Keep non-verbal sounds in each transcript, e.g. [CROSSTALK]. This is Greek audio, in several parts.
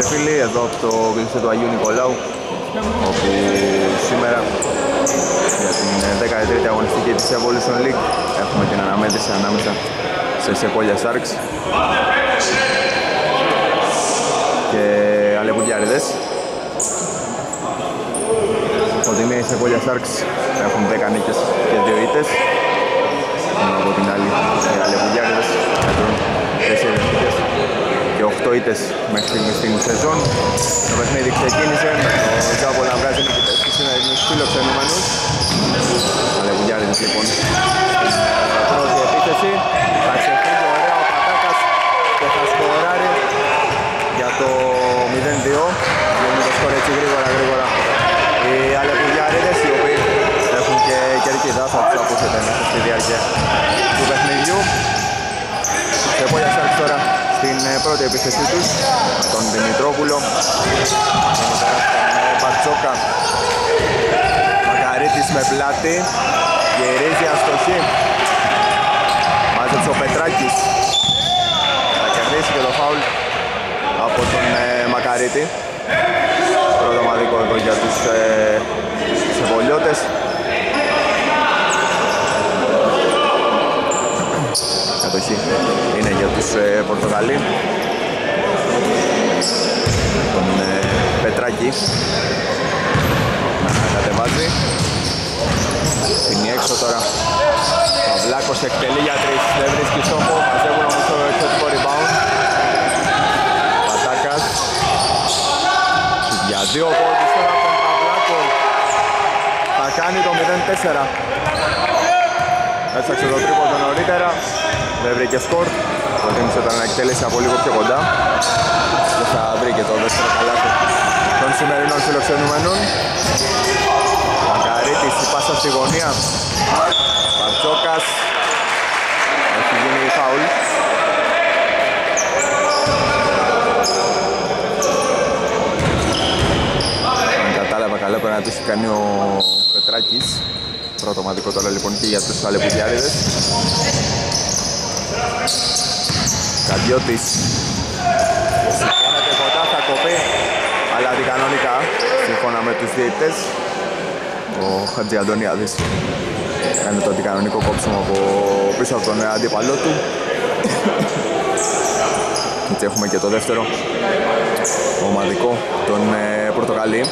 και φίλοι, εδώ από το γλυφτό του Αγίου Νικολάου όπου σήμερα για την 13η αγωνιστική της Evolution League έχουμε την αναμέτρηση ανάμεσα σε Σεπόλια Sharks και Αλεπουδιάριδες από τη μία οι Σεπόλια Sharks έχουν 10 νίκες και 2 ήττες από την άλλη οι Αλεπουδιάριδες έχουν 4 νίκες και 8 ήττες μέχρι στιγμή στην σεζόν. Το παιχνίδι ξεκίνησε με το Τζάμπο να βγάζει νικητές στους σημερινούς φιλοξενούμενους. Αλεβουγιάριδες λοιπόν στην πρώτη επίθεση. Θα ξεφύγει ωραία ο Πατάκας και θα σκοράρει για το 0-2. Βγαίνει το σκορ έτσι γρήγορα γρήγορα. Οι Αλεβουγιάριδες οι οποίοι έχουν και κερκίδα θα τους ακούσετε μέσα στη διάρκεια του παιχνιδιού. Σε πόλια τώρα στην ε, πρώτη επίθεσή τους τον Δημητρόπουλο. Τον Πατσόκα Μακαρίτης με πλάτη γυρίζει αστοχή. Μάζεψε ο Πετράκης. Θα κερδίσει και το φάουλ από τον ε, Μακαρίτη. Πρώτο μαδικό εδώ για τους ε, κατοχή είναι για τους ε, Πορτογαλί τον ε, Πετράκη. Να κατεβάζει. Είναι έξω τώρα. Ο Βλάκος εκτελεί για τρεις. Δεν βρίσκει στόχο. Μαζεύουν όμως το εξωτικό rebound. Πατάκας. Για δύο πόντους τώρα από τον Παυλάκο θα κάνει το 0-4 Έσαξε το τρίποντο νωρίτερα δεν βρήκε σκορ. Προτίμησε όταν να εκτέλεσει από λίγο πιο κοντά. Και θα βρει και το δεύτερο καλάθι των σημερινών φιλοξενούμενων. Μακαρίτης η πάσα στη γωνία. Πατσόκας. Έχει γίνει φάουλ. Αν κατάλαβα καλά πρέπει να τους κάνει ο Πετράκης. Πρώτο μαδικό τώρα λοιπόν και για τους Αλεπουδιάριδες. Καντιώτης Σηκώνεται κοντά, θα κοπεί αλλά αντικανονικά σύμφωνα με τους διαιτητές ο Χατζη Αντωνιάδης. Κάνει το αντικανονικό κόψιμο από πίσω από τον αντίπαλό του. Έτσι έχουμε και το δεύτερο ομαδικό τον ε, Πορτογαλί.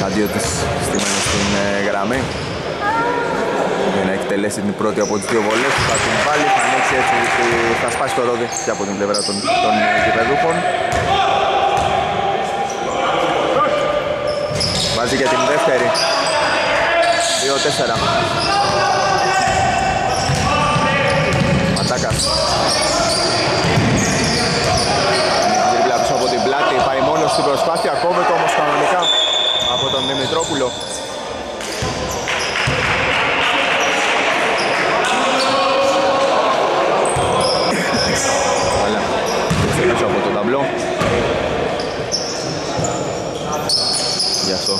Καντιώτης στημένος στην ε, γραμμή. για να εκτελέσει την πρώτη από τις δύο βολές θα την βάλει, θα ανοίξει έτσι θα σπάσει το ρόδι και από την πλευρά των, των γηπεδούχων. Βάζει για την δεύτερη. 2-4 Ματάκας. Δίπλα πίσω από την πλάτη, πάει μόνος στην προσπάθεια, κόβεται όμως κανονικά από τον Δημητρόπουλο έξω από το ταμπλό Γι' αυτό.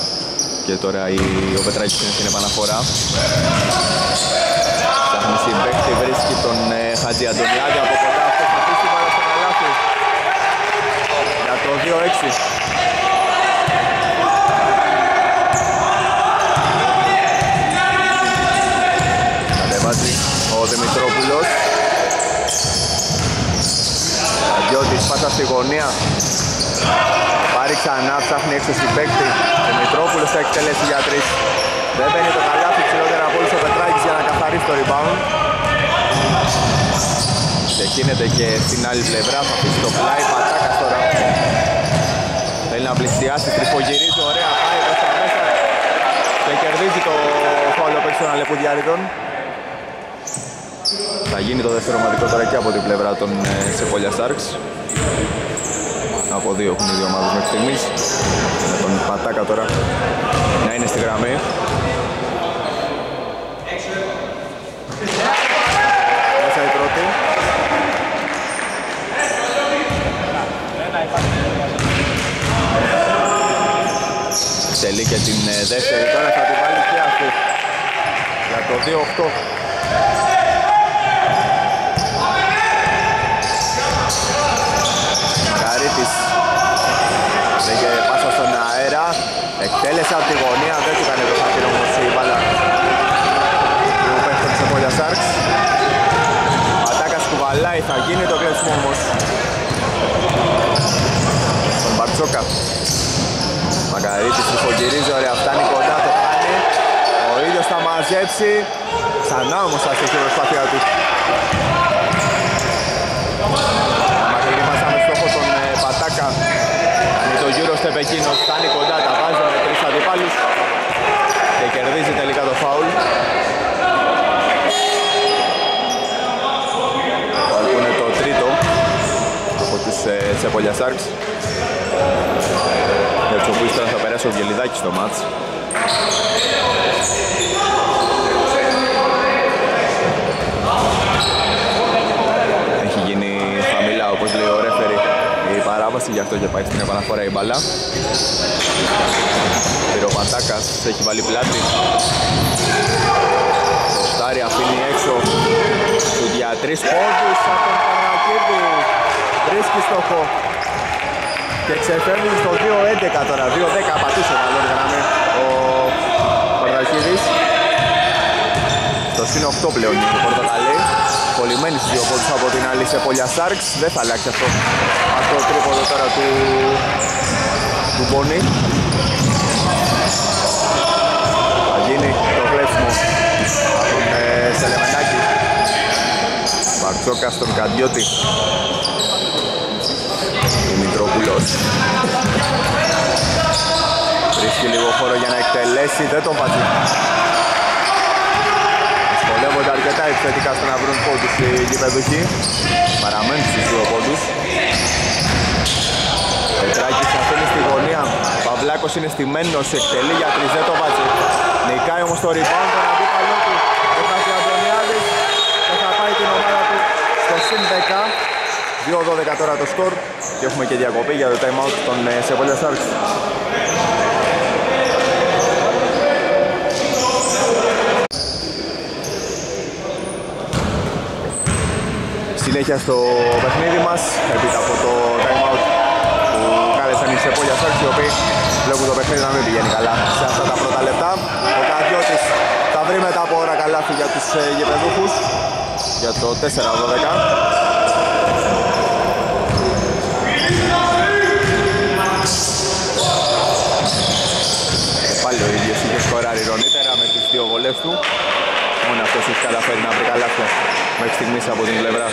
Και τώρα η, ο Πετράκης είναι στην επαναφορά. Ψάχνει συμπέκτη, βρίσκει τον ε, Χατζη Αντωνιάδη από κοντά. Αυτός θα αφήσει πάρα στο καλάθι. Για το 2-6 Κατεβάζει ο Δημητρόπουλος. Αγιώτης πάσα στη γωνία πάρει ξανά, ψάχνει έξω στην παίκτη. Δημητρόπουλος θα εκτελέσει για τρεις. Δεν μπαίνει το καλάθι ψηλότερα από όλους. Ο Πετράκης για να καθαρίσει το rebound. Ξεκίνεται και στην άλλη πλευρά. Θα αφήσει το πλάι. Πατάκας τώρα θέλει να πλησιάσει, τριφογυρίζει ωραία πάει προς τα μέσα. Και κερδίζει το φόλο παίξει των Αλεπουδιάριδων θα γίνει το δεύτερο ομαδικό τώρα και από την πλευρά των ε, Σεπόλια Sharks. Από δύο έχουν οι δύο ομάδες μέχρι στιγμής. Με τον Πατάκα τώρα να είναι στη γραμμή. Μέσα η πρώτη. Τελεί και την ε, δεύτερη τώρα θα τη βάλει και αυτή. Για το 2-8. Λέγε πάσα στον αέρα. Εκτέλεσε από τη γωνία. Δεν του κάνει το χαρτίρο όμως η μπάλα του παίχτων της Επόλια Σάρξ. Πατάκας κουβαλάει. Θα γίνει το κλέψιμο όμως. Στον Μπαρτσόκα. Μακαρίτης υπογυρίζει. Ωραία. Φτάνει κοντά. Το κάνει. Ο ίδιος θα μαζέψει. Ξανά όμως θα έχει η προσπάθεια του. Μακρινή πάσα με στόχο τον ε, Πατάκα. Κάνει το γύρο στεπ εκείνος, φτάνει κοντά, τα βάζει με τρεις αντιπάλους και κερδίζει τελικά το φάουλ. Φάουλ που είναι το τρίτο από τους ε, Τσεπολια Σάρξ. Για τους οποίους τώρα θα περάσει ο Βιελιδάκης στο μάτς. Έχει γίνει χαμηλά όπως λέει ο ρέφερη η παράβαση γι' αυτό και πάει στην επαναφορά η μπαλά. Πυροπαντάκας έχει βάλει πλάτη. Στάρι αφήνει έξω του για τρεις πόντους από τον Παναγακίδη. Βρίσκει στόχο και ξεφεύγει στο 2-11 τώρα. 2-10 πατούσε καλό για να ο Παναγακίδης. Στο συν 8 πλέον είναι το Πορτοκαλί. Κολλημένη στους δύο πόντους από την άλλη σε Πόλια Σάρξ. Δεν θα αλλάξει αυτό. Αυτό το τρίποδο τώρα του, του Μπόνι. Θα γίνει το κλέψιμο από τον ε, Σελεμενάκη. Μπαρτσόκας στον Καντιώτη. Δημητρόπουλος. Βρίσκει λίγο χώρο για να εκτελέσει. Δεν τον βάζει. Δυσκολεύονται αρκετά επιθετικά στο να βρουν πόντους οι γηπεδούχοι. Παραμένουν στους δύο πόντους. Πετράκης αφήνει στη γωνία. Παυλάκος είναι στημένος, εκτελεί για τρεις, δεν το βάζει. Νικάει όμως το rebound τον αντίπαλό του. Ο Χασιαντωνιάδης και θα πάει την ομάδα του στο συν 10. 2-12 τώρα το σκορ και έχουμε και διακοπή για το time out των Σεβόλια Stars. Συνέχεια στο παιχνίδι μας, έπειτα από το time out που κάλεσαν οι Σεβόλια Stars, οι οποίοι βλέπουν το παιχνίδι να μην πηγαίνει καλά σε αυτά τα πρώτα λεπτά. Ο Καντιώτης θα βρει μετά από ώρα καλάθι για τους ε, γεπεδούχους για το 4-12. Πάλι ο ίδιος είχε σκοράρει νωρίτερα με τις δύο βολές του. Μόνο αυτός έχει καταφέρει να βρει καλάθια μέχρι στιγμής από την πλευρά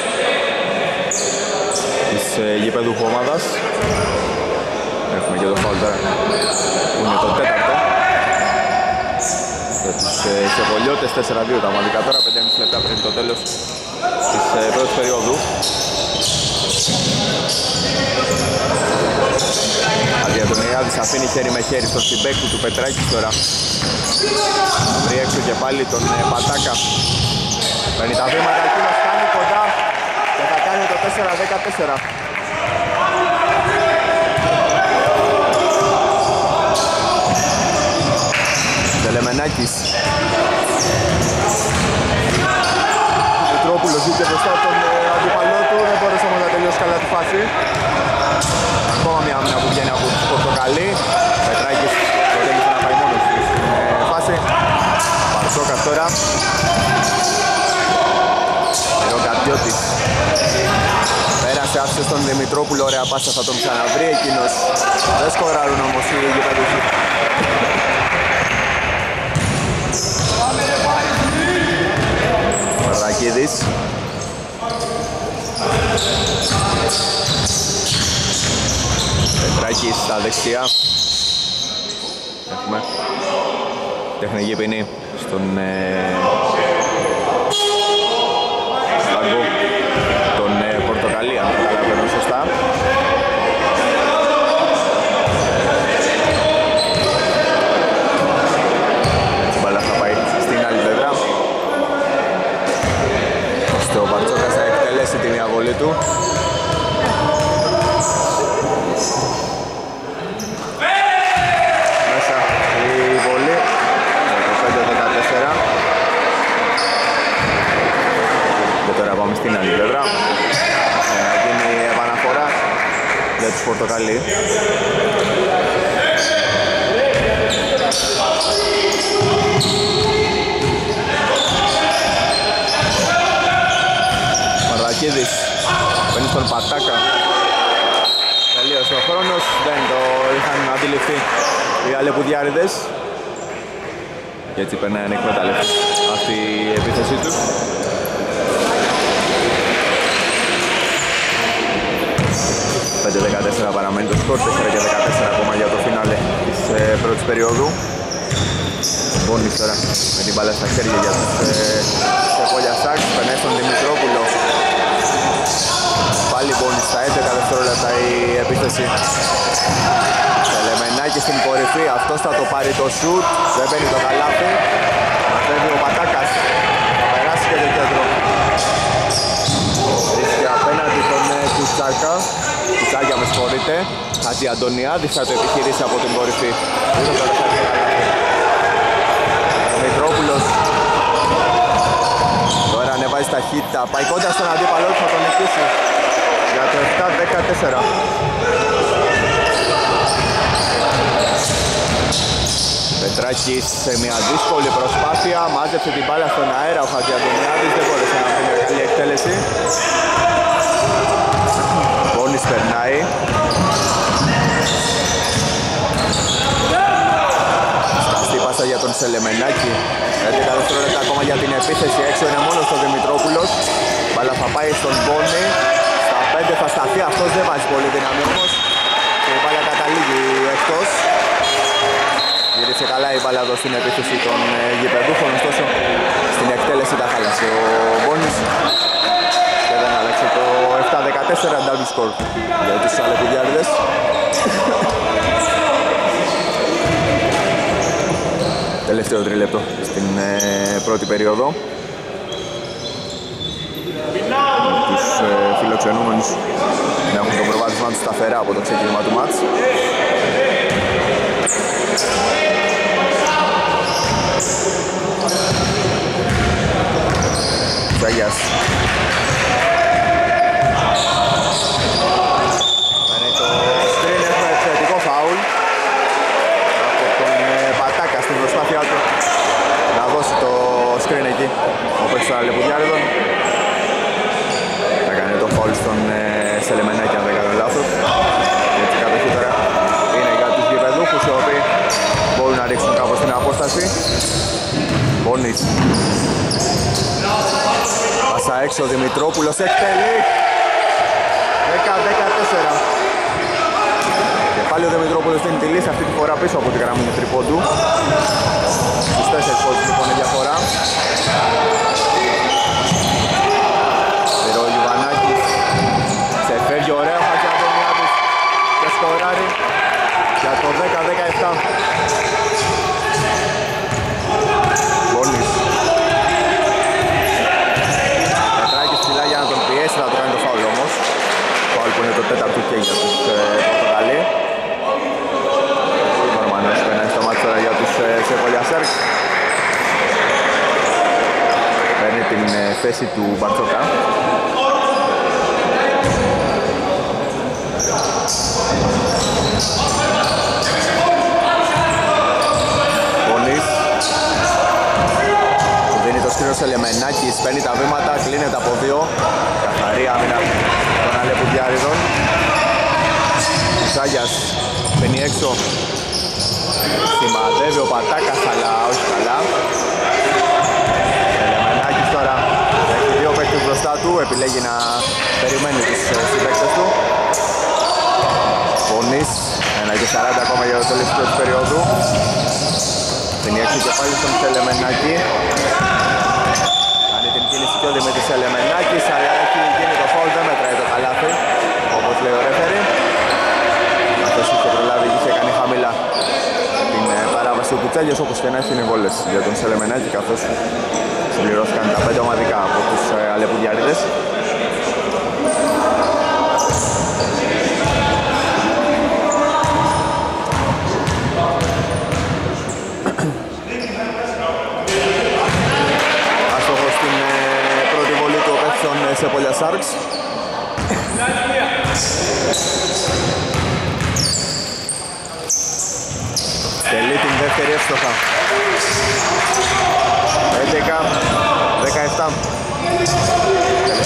της ε, γηπέδου ομάδας. Έχουμε και το φάουλ τώρα που είναι το τέταρτο. Για τους ε, Σεβολιώτες 4-2 τα μαδικά τώρα, 5,5 λεπτά πριν το τέλος της ε, πρώτης περίοδου. Αδιατομιάδης αφήνει χέρι με χέρι στον συμπέκτη του Πετράκη τώρα. Βρει έξω και πάλι τον ε, Πατάκα. Παίρνει τα βήματα εκείνος, κάνει κοντά και θα κάνει το 4-14. Τελεμενάκης Μητρόπουλος βγήκε μπροστά από τον ε, αντίπαλό του, δεν μπόρεσε όμως να τελειώσει καλά τη φάση. Ακόμα μια άμυνα που βγαίνει από το Πορτοκαλί. Πετράκης το θέλησε να πάει μόνος του στην ε, φάση. Παρσόκας τώρα. Ροκαντιώτης. Πέρασε, άφησε στον Δημητρόπουλο, ωραία πάσα θα τον ξαναβρει εκείνος. Δεν σκοράρουν όμως οι γηπεδούχοι. Μαρδακίδης Πετράκης στα δεξιά Έχουμε τεχνική ποινή στον ε, Σλάγκο τον ε, Πορτοκαλί αν καταλαβαίνω σωστά. Μπαλά θα πάει στην άλλη πλευρά. Ώστε ο Μπαρτσόκας θα εκτελέσει τη διαβολή του το ραλί. Μαρδακίδης, παίρνει στον Πατάκα. Τελείωσε ο χρόνος, δεν το είχαν αντιληφθεί οι άλλοι πουδιάριδες. Και έτσι περνάει ανεκμετάλλευση αυτή η επίθεσή τους. Πέντε 14 παραμένει το σκορ, 4 και 14 ακόμα για το φινάλε της ε, πρώτης περίοδου. Μπόνις τώρα με την μπάλα στα χέρια για τους ε, Σεπόλια Σάξ, περνάει στον Δημητρόπουλο. Πάλι Μπόνις στα 11 δευτερόλεπτα η επίθεση. Σελεμενάκη στην κορυφή, αυτός θα το πάρει το σουτ, δεν μπαίνει το καλάθι. Μαθαίνει ο Πατάκας, θα περάσει και το κέντρο. Βρίσκει απέναντι τον ε, Κουτσάκα, Κουτσάκια με συγχωρείτε. Χατζη Αντωνιάδης θα το επιχειρήσει από την κορυφή. Δεν το καλάθι. Ο Μητρόπουλος Τώρα ανεβάζει ταχύτητα, πάει κοντά στον αντίπαλο θα τον νικήσει για το 7-14. Πετράκης σε μια δύσκολη προσπάθεια, μάζεψε την μπάλα στον αέρα ο Χατζιαντωνιάδης, δεν μπόρεσε να βρει μια εκτέλεση. Μπόνις περνάει. Σταστή πάσα για τον Σελεμενάκη. 11 δευτερόλεπτα ακόμα για την επίθεση, έξω είναι μόνος ο Δημητρόπουλος. Μπάλα θα πάει στον Μπόνι. Στα 5 θα σταθεί, αυτός δεν βάζει πολύ δύναμη όμως. Και η μπάλα καταλήγει εκτός. Γύρισε καλά η μπάλα εδώ στην επίθεση των ε, γηπεδούχων, ωστόσο στην εκτέλεση τα χάλασε ο Μπόνης και δεν άλλαξε το 7-14 double score για τους Αλεπουδιάριδες. Τελευταίο τριλεπτό στην ε, πρώτη περίοδο. Τους ε, φιλοξενούμενους να έχουν το προβάδισμα τους σταθερά από το ξεκίνημα του μάτς. Τσαγιάς. Είναι το screen, έχουμε εξαιρετικό φάουλ από τον ε, Πατάκα στην προσπάθειά του να δώσει το screen εκεί ο παίκτης των Αλεπουδιάριδων. Θα κάνει το φάουλ στον ε, Σελεμενάκη αν δεν κάνω λάθος. Έτσι κατοχή τώρα είναι για τους γηπεδούχους οι οποίοι μπορούν να ρίξουν κάπως την απόσταση. Μπόνις. Πάσα έξω ο Δημητρόπουλος εκτελεί. 10-14. Και πάλι ο Δημητρόπουλος δίνει τη λύση αυτή τη φορά πίσω από τη γραμμή του τριπόντου. Στους 4 πόντους λοιπόν η διαφορά. Πυρό Γιουβανάκης. Σε φεύγει ωραίο Χατζιαντωνιάδης και σκοράρει για το 10-17. Μπόνις. Πετράκης ψηλά για να τον πιέσει, θα το κάνει το φάουλ όμως. Φάουλ που είναι το τέταρτο και για τους ε, Πορτογαλί. Νορμανός περνάει στο μάτι τώρα για τους ε, Σεβολιά Σέρκ. Παίρνει την ε, θέση του Μπαρτσόκα. Μπονής Του δίνει το σκρίνο σε Λεμενάκης, παίρνει τα βήματα, κλείνεται από δύο Καθαρή άμυνα των Αλεπουδιάριδων Τσάγιας μπαίνει έξω Σημαδεύει ο Πατάκας αλλά όχι καλά Λεμενάκης τώρα έχει δύο παίκτες μπροστά του, επιλέγει να περιμένει τους ε, συμπαίκτες του Πονής, 1 και 40 ακόμα για το τέλος της περίοδου την έξω και πάλι στον Σελεμενάκη Κάνει την κίνηση και ο Δημήτρης Σελεμενάκης αλλά έχει γίνει το φόλ, δεν μετράει το καλάθι όπως λέει ο ρέφερη Αυτός είχε προλάβει και είχε κάνει χαμηλά την ε, παράβαση του Κουτσέλιος όπως και να έχει είναι βόλες για τον Σελεμενάκη καθώς συμπληρώθηκαν τα πέντε ομαδικά από τους ε, Αλεπουδιάριδες Άστοχος στην ε, πρώτη βολή του παίκτης των ε, Σεπολιά Σάρξ. Τελεί την δεύτερη εύστοχα. 11, 17.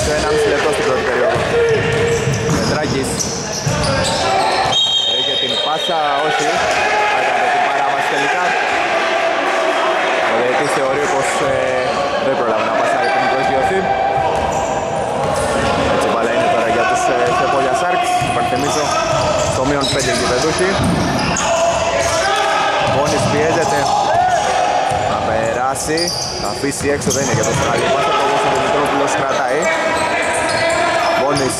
στο 1,5 λεπτό στην πρώτη περίοδο. Πετράκης. Έχει την πάσα, όχι. Έκανε την παράβαση τελικά. Ο διαιτής θεωρεί πως ε, δεν πρόλαβε να πασάρει πριν προσγειωθεί. Έτσι η μπάλα είναι τώρα για τους ε, Σεπόλια Σάρξ. Υπαρθεμίζω στο μείον 5 γηπεδούχοι. Μόνης πιέζεται θα περάσει, θα αφήσει έξω, δεν είναι για το καλή πάσα, όμως ο Δημητρόπουλος κρατάει. Μόνης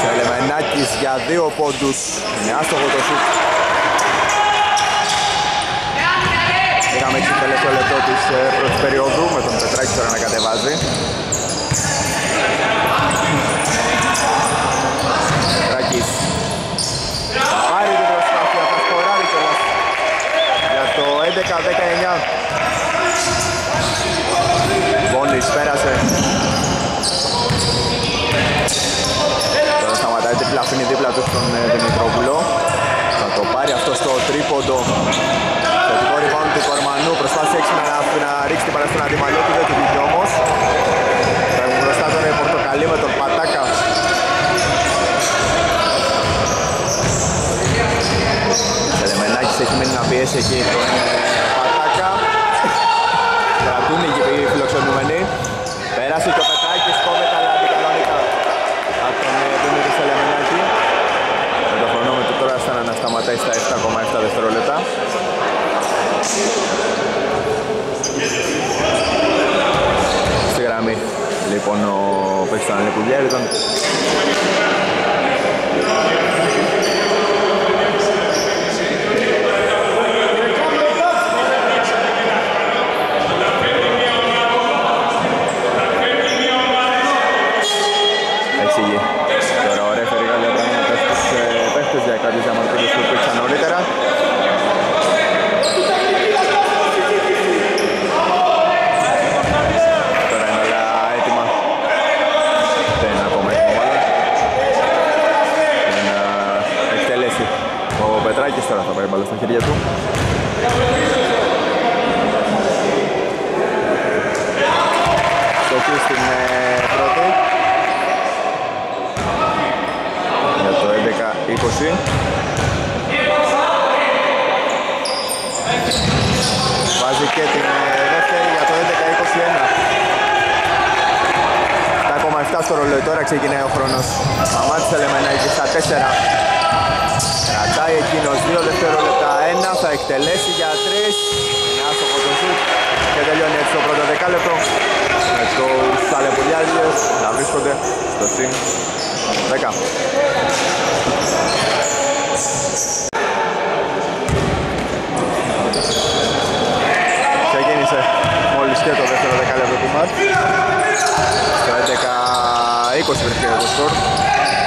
Σελεμενάκης για δύο πόντους, είναι άστοχο το σουτ. Είχαμε εκεί το τελευταίο λεπτό της ε, πρώτης περίοδου με τον Πετράκη τώρα να κατεβάζει. 10-19. Βόλις πέρασε. Τώρα σταματάει δίπλα, αφήνει δίπλα του στον ε, Δημητρόπουλο. Θα το πάρει αυτό στο τρίποντο. Θετικό rebound του Κορμανού. Προσπάθησε έξι να, να ρίξει την παραστήνα αντιπαλό του, δεν του βγήκε όμως. Θα έχουν μπροστά τώρα η Πορτοκαλί με τον Πατάκα. Ελεμενάκης έχει μείνει να πιέσει εκεί Κρατούν οι φιλοξενούμενοι. Πέρασε και ο Πετάκης, κόβεται αλλά αντικανονικά από τον ε, Δημήτρη Σελεμενάκη. Με το χρονόμετρο τώρα στάνε να σταματάει στα 7,7 δευτερόλεπτα. Στη γραμμή λοιπόν ο παίκτης των Αλεπουλιέριδων. Ξεκινάει ο χρόνος. Σταμάτησε Λεμενάκη στα 4. Κρατάει εκείνος 2 δευτερόλεπτα 1, θα εκτελέσει για 3. Είναι άστοχο το σουτ και τελειώνει έτσι το πρώτο δεκάλεπτο. Με τους Αλεπουδιάδες να βρίσκονται στο συν 10. Ξεκίνησε μόλις και το δεύτερο δεκάλεπτο του μάτ. Στο 11 20 βρίσκεται το σκορ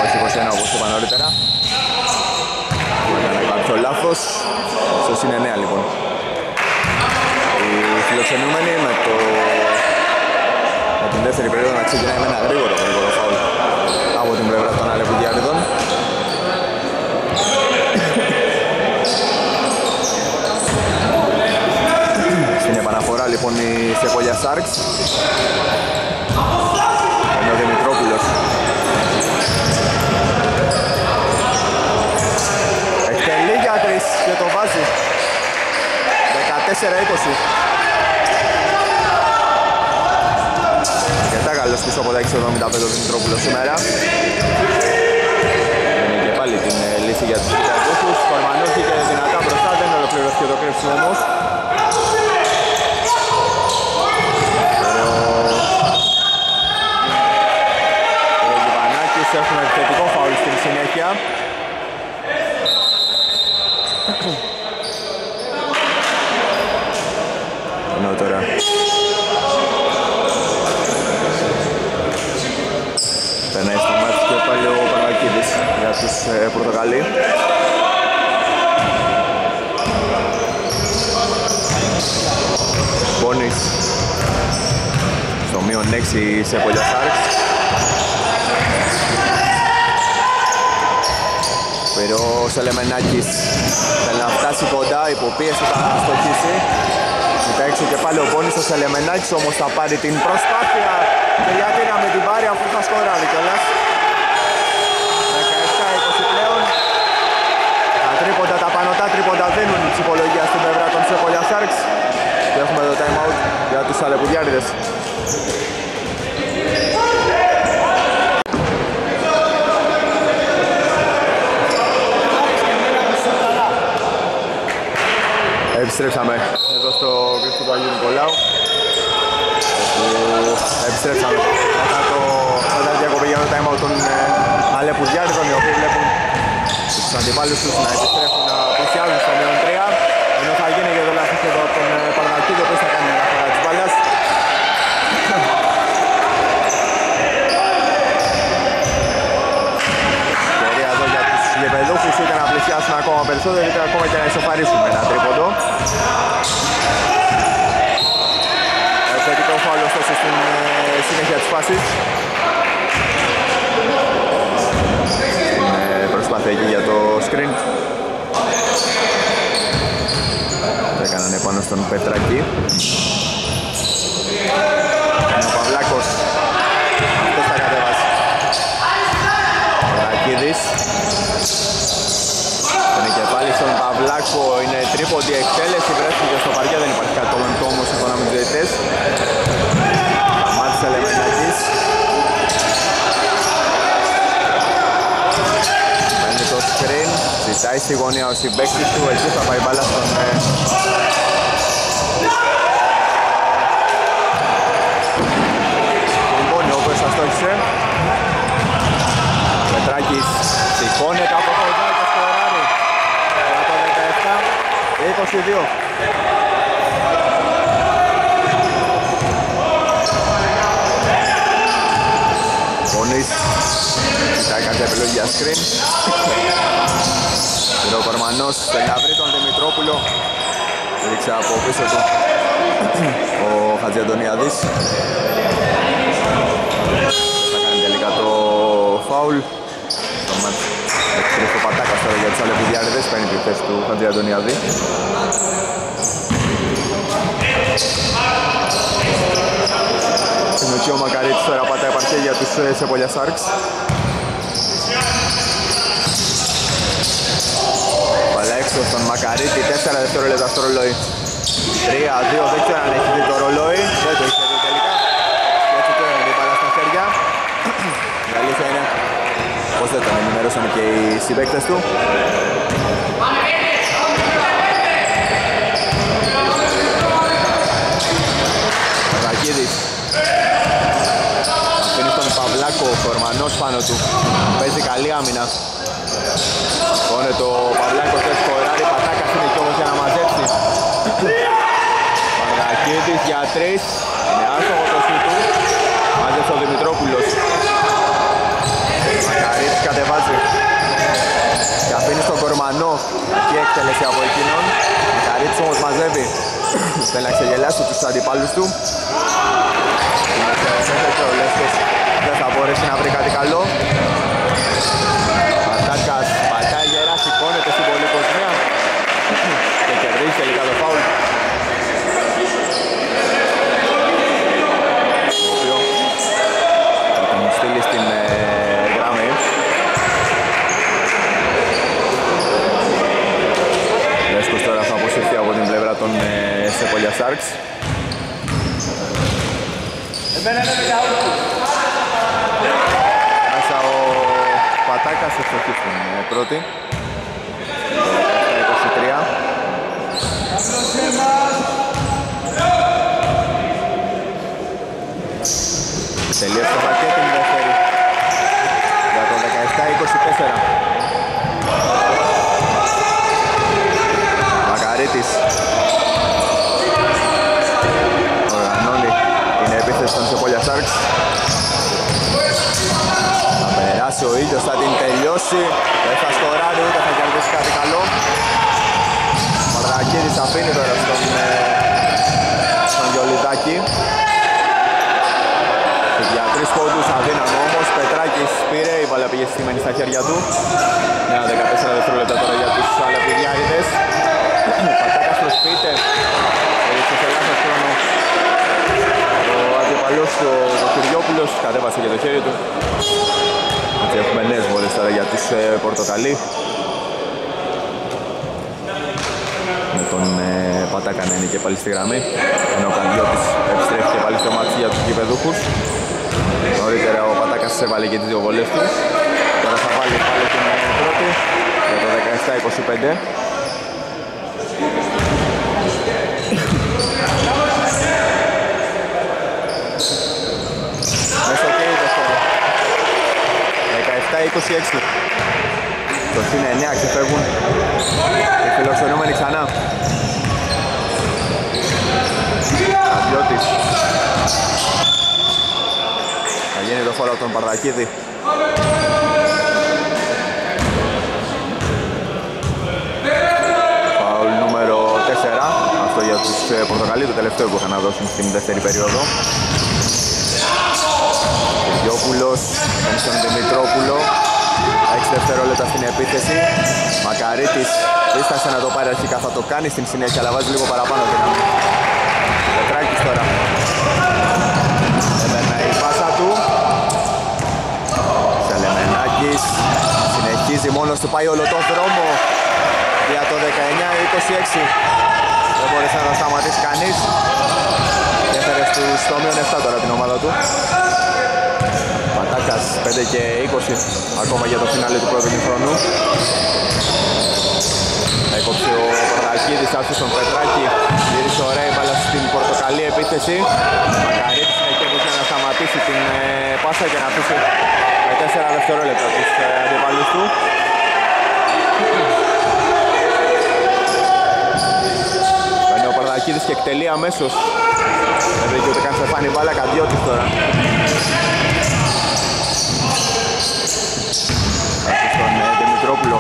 όχι 21 όπως είπα νωρίτερα Ήταν κάποιο λάθος Ίσως είναι 9 λοιπόν Οι φιλοξενούμενοι με το με την δεύτερη περίοδο να ξεκινάει με ένα γρήγορο γρήγορο φάουλ από την πλευρά των Αλεπουδιάριδων Στην επαναφορά λοιπόν η Σεπόλια Σάρξ ο Δημητρόπουλος. Εκτελεί για τρεις και το βάζει. 14-20. Αρκετά καλός πίσω από τα 6.75 ο Δημητρόπουλος σήμερα. Είναι και πάλι την ε, λύση για τους Ιταλικούς. Κορμανός και δυνατά μπροστά, δεν ολοκληρώθηκε το κρύψιμο όμως. έχουμε επιθετικό φάουλ στην συνέχεια. Ενώ τώρα περνάει στο μάτι και πάλι ο Πανακίδης για τους ε, Πορτογαλί. Μπόνις στο μείον 6 σε Πολιασάρξ. ο Σελεμενάκης θέλει να φτάσει κοντά, υποπίεση θα στοχίσει Κοιτά έξω και πάλι ο Πόνης ο Σελεμενάκης όμως θα πάρει την προσπάθεια Και γιατί να με την πάρει αφού θα σκοράρει κιόλας. 17-20 πλέον. Τα τρίποντα, τα πανωτά τρίποντα δίνουν η ψυχολογία στην πλευρά των Σεπολιά Sharks. Και έχουμε το time out για τους Αλεπουδιάριδες. Επιστρέψαμε εδώ στο κρυφτό του Αγίου Νικολάου επιστρέψαμε μετά το μετά τη διακοπή για το time out των ε, Αλεπουδιάριδων οι οποίοι βλέπουν τους αντιπάλους τους να επιστρέφουν να πλησιάζουν στο μείον 3 ενώ θα γίνει για το λάθος εδώ από τον ε, Παναγακίδη ο οποίος θα κάνει μια φορά της μπάλας Ευκαιρία εδώ για τους γεπεδούχους είτε να πλησιάσουν ακόμα περισσότερο είτε ακόμα και να ισοφαρίσουν με ένα τρίποντο. Θετικό φάουλ ωστόσο στην ε, συνέχεια της φάσης προσπάθεια εκεί για το screen. Το έκαναν επάνω στον Πετράκη. Είναι ο Παυλάκος. Αυτός θα κατέβασε Παυλακίδης είναι και πάλι στον Παυλάκο. Είναι τρίποντη εκτέλεση. Βρέθηκε στο παρκέ. Δεν υπάρχει κάτι το όμως σύμφωνα με τους διαιτητές. Σταμάτησε Λεμενάκης screen, ζητάει στη γωνία ο συμπαίκτης του, εκεί θα πάει μπάλα στον... Λοιπόν, ο οποίος αστόχησε. Πετράκης σηκώνεται από κοντά και σκοράρει. Για το 17, 22. Πονής Κοιτάει κάποια επιλογή για screen. Πήρε ο Κορμανός, θέλει να βρει τον Δημητρόπουλο. Ρίξε από πίσω του ο Χατζιαντονιάδης. Θα κάνει τελικά το φάουλ. Το μάτς ο Πατάκας τώρα για τους Αλεπιδιάριδες, παίρνει τη θέση του Χατζιαντονιάδη. Είναι ο Μακαρίτης τώρα πατάει παρκέ για τους ε, Σεπολιά Σάρξ. έξω στον Μακαρίτη, 4 δευτερόλεπτα στο ρολόι. 3-2, δεν ξέρω αν έχει δει το ρολόι, δεν το είχε δει τελικά. Και έτσι το είναι την μπάλα στα χέρια. Η αλήθεια είναι πως δεν τον ενημερώσαν και οι συμπαίκτες του. Ρακίδης αφήνει στον Παυλάκο, ο Κορμανός πάνω του. Παίζει καλή άμυνα. Είναι το Παυλάκος δεν σκοράρει, Πατάκας είναι κι όμως για να μαζέψει. Μαργακίδης για τρεις, είναι άστοχο το σου του. Μάζεψε ο Δημητρόπουλος. Μακαρίτης κατεβάζει. Και αφήνει στον Κορμανό, εκεί εκτέλεση από εκείνον. Μακαρίτης όμως μαζεύει. Θέλει να ξεγελάσει τους αντιπάλους του. Δεν θα μπορέσει να βρει κάτι καλό. Πατάκας πατάει γερά, σηκώνεται στην πολυκοσμία και κερδίζει τελικά το φάουλ. Το οποίο θα τον στείλει στην ε, γραμμή. Λέσκος τώρα θα αποσυρθεί από την πλευρά των ε, Σεπολιά Sharks. Εμένα είναι Πατάκας ευστοχή στην ε, πρώτη. Τελείωσε το πακέτο την δεύτερη. Για το 17-24. Μακαρίτης. Οργανώνει την επίθεση των Σεπόλια Sharks περάσει ο ήλιος, θα την τελειώσει. Δεν θα σκοράρει ούτε θα κερδίσει κάτι καλό. Μαρδακίδης αφήνει τώρα στον, ε, στον Γιολιδάκη. Για τρεις πόντους αδύναμο όμως, Πετράκης πήρε, η μπάλα πήγε στημένη στα χέρια του. Μια 14 δευτερόλεπτα τώρα για τους Αλεπιδιάριδες. Πατάκας προσπίτε, έριξε σε λάθος χρόνο ο αντιπαλός του, ο Κυριόπουλος κατέβασε και το χέρι του. Έτσι έχουμε νέες βόλες τώρα για τους ε, Πορτοκαλί. Με τον ε, Πατάκα να είναι και πάλι στη γραμμή. Ενώ ο Καντιώτης επιστρέφει και πάλι στο μάτι για τους κυπεδούχους. Νωρίτερα ο Πατάκας έβαλε και τις δύο βολές του. Τώρα θα βάλει πάλι την πρώτη για το 17-25. Μέσα και η δεύτερη. 17-26. Το συν 9 ξεφεύγουν οι φιλοξενούμενοι ξανά. Αδιώτης. Θα γίνει το φόρο από τον Παρδακίδη. Φαουλ νούμερο 4. Αυτό για τους ε, Πορτοκαλί, το τελευταίο που είχαν να δώσουν στην δεύτερη περίοδο. Κυριόπουλος, στον Δημητρόπουλο. 6 δευτερόλεπτα στην επίθεση. Μακαρίτης ίστασε να το πάρει αρχικά, θα το κάνει στην συνέχεια, αλλά βάζει λίγο παραπάνω δύναμη. Πετράκης τώρα. Έμενε η πάσα του. Σελεμενάκης συνεχίζει μόνος του, πάει όλο το δρόμο για το 19-26. Δεν μπορείς να σταματήσεις κανείς. Έφερε στο μείον 7 τώρα την ομάδα του. Πατάκας 5 και 20 ακόμα για το φινάλι του πρώτου χρόνου. Έκοψε ο Παπαδακίδης, άφησε στον Πετράκη, γύρισε ωραία η μπάλα στην πορτοκαλί επίθεση. Μακαρίτης είναι για να σταματήσει την ε, πάσα και να αφήσει με 4 δευτερόλεπτα τους ε, αντιπαλούς του. Παίρνει ο Παπαδακίδης και εκτελεί αμέσως. Δεν βρήκε ούτε καν σε φάνη μπάλα, Καντιώτης τώρα. στον ε, Δημητρόπουλο.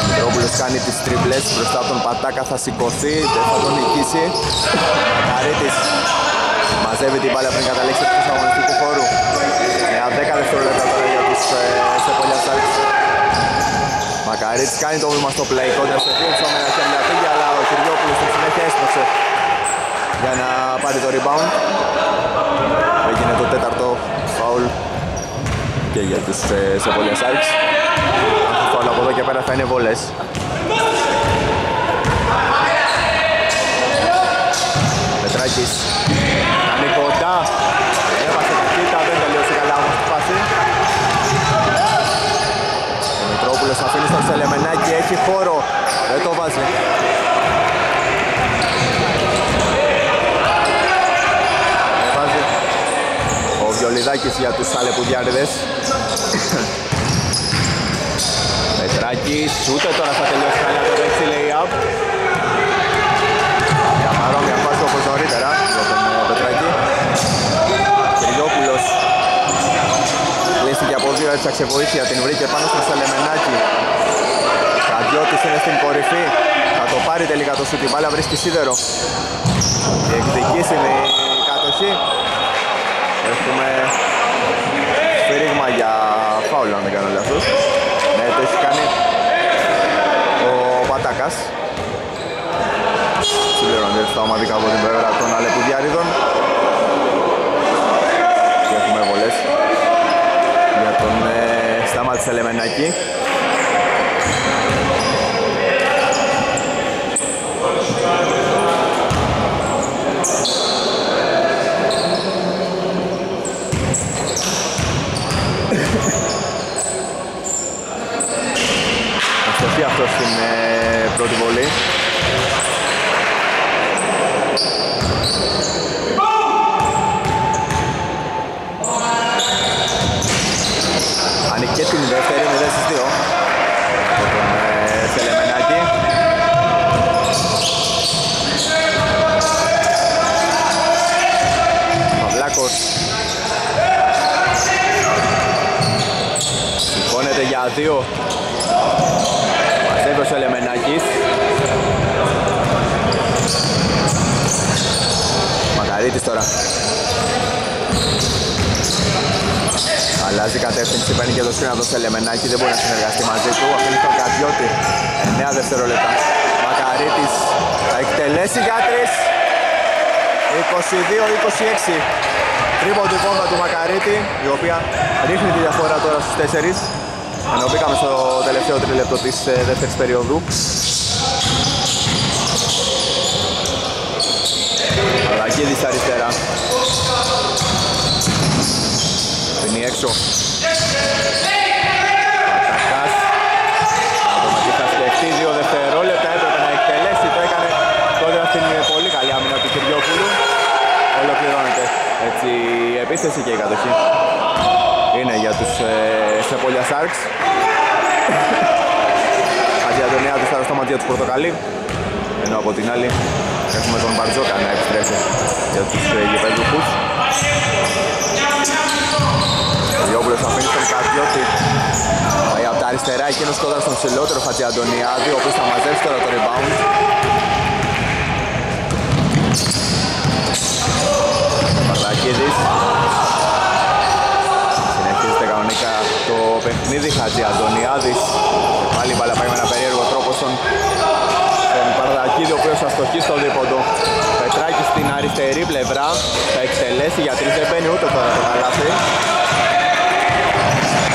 Δημητρόπουλος κάνει τις τριπλές μπροστά από τον Πατάκα, θα σηκωθεί, δεν θα τον νικήσει. Μακαρίτης μαζεύει την μπάλα πριν καταλήξει εκτός αγωνιστικού χώρου. Νέα 10 δευτερόλεπτα τώρα για τους ε, Σεπολιάς Σάλξ. Μακαρίτης κάνει το βήμα στο play κόντρα σε δύο ξόμενα χέρια πήγε, αλλά ο Κυριόπουλος στην συνέχεια έσπρωξε για να πάρει το rebound. Έγινε το τέταρτο foul και για τους ε, Σεπολιάς Άρξ. Αν από εδώ και πέρα θα είναι βολές. Πετράκης κάνει κοντά. Έβασε ταχύτητα, δεν τελειώσει καλά όμως τη φάση. Ο Μητρόπουλος αφήνει στον Σελεμενάκη, έχει χώρο. Δεν το βάζει. Βιολιδάκης για τους Αλεπουδιάριδες. Πετράκης, ούτε τώρα θα τελειώσει καλά το δεξί lay-up. Για παρόμοια φάση όπως νωρίτερα για τον ε, Πετράκη. Κυριόπουλος λύστηκε από δύο, έψαξε βοήθεια, την βρήκε πάνω στο Σελεμενάκη. Καντιώτης είναι στην κορυφή, θα το πάρει τελικά το σούτι, μπάλα βρίσκει σίδερο. Διεκδικήσιμη κατοχή. Έχουμε σφυρίγμα για φάουλ αν δεν κάνω λάθος. Ναι, το έχει κάνει ο Πατάκας. Συμπληρώνεται στα ομαδικά από την πλευρά των Αλεπουδιάριδων. Και έχουμε βολές για τον ε, Σταμάτη Σελεμενάκη. αυτό 2. Μας ο Λεμενάκης. Μακαρίτης τώρα. Αλλάζει κατεύθυνση, παίρνει και το σκήνα εδώ σε Λεμενάκη, δεν μπορεί να συνεργαστεί μαζί του. Αφήνει τον Καρδιώτη, 9 δευτερόλεπτα. Μακαρίτης θα εκτελέσει για 3. 22-26. Τρίπον του κόμμα του Μακαρίτη, η οποία ρίχνει τη διαφορά τώρα στους 4. Ενώ μπήκαμε στο τελευταίο τρίλεπτο της ε, δεύτερης περίοδου. Αλακίδης αριστερά. Πίνει έξω. Πατακάς. Να δούμε τι θα σκεφτεί. Δύο δευτερόλεπτα έπρεπε να εκτελέσει. Το έκανε τότε στην πολύ καλή άμυνα του Κυριόπουλου. Ολοκληρώνεται έτσι η επίθεση και η κατοχή. Είναι για τους ε, Σεπόλια Σάρξ. Αντιαντωνιάδης τώρα στο μάτια του Πορτοκαλί. Ενώ από την άλλη έχουμε τον Μπαρτζόκα να επιστρέφει για τους ε, γηπεδούχους. Ο Διόπουλος αφήνει στον Καρδιώτη. Πάει από τα αριστερά εκείνος κοντά στον ψηλότερο Χατζιαντωνιάδη, ο οποίος θα μαζέψει τώρα το rebound. Παρτακίδης Συνεχίζεται κανονικά το παιχνίδι Χατζη Αντωνιάδης. Πάλι μπάλα πάει με ένα περίεργο τρόπο στον, στον Παρτακίδη ο οποίος θα στοχεί στο δίποντο Πετράκη στην αριστερή πλευρά. Θα εκτελέσει για τρεις. Δεν μπαίνει ούτε τώρα το καλάθι.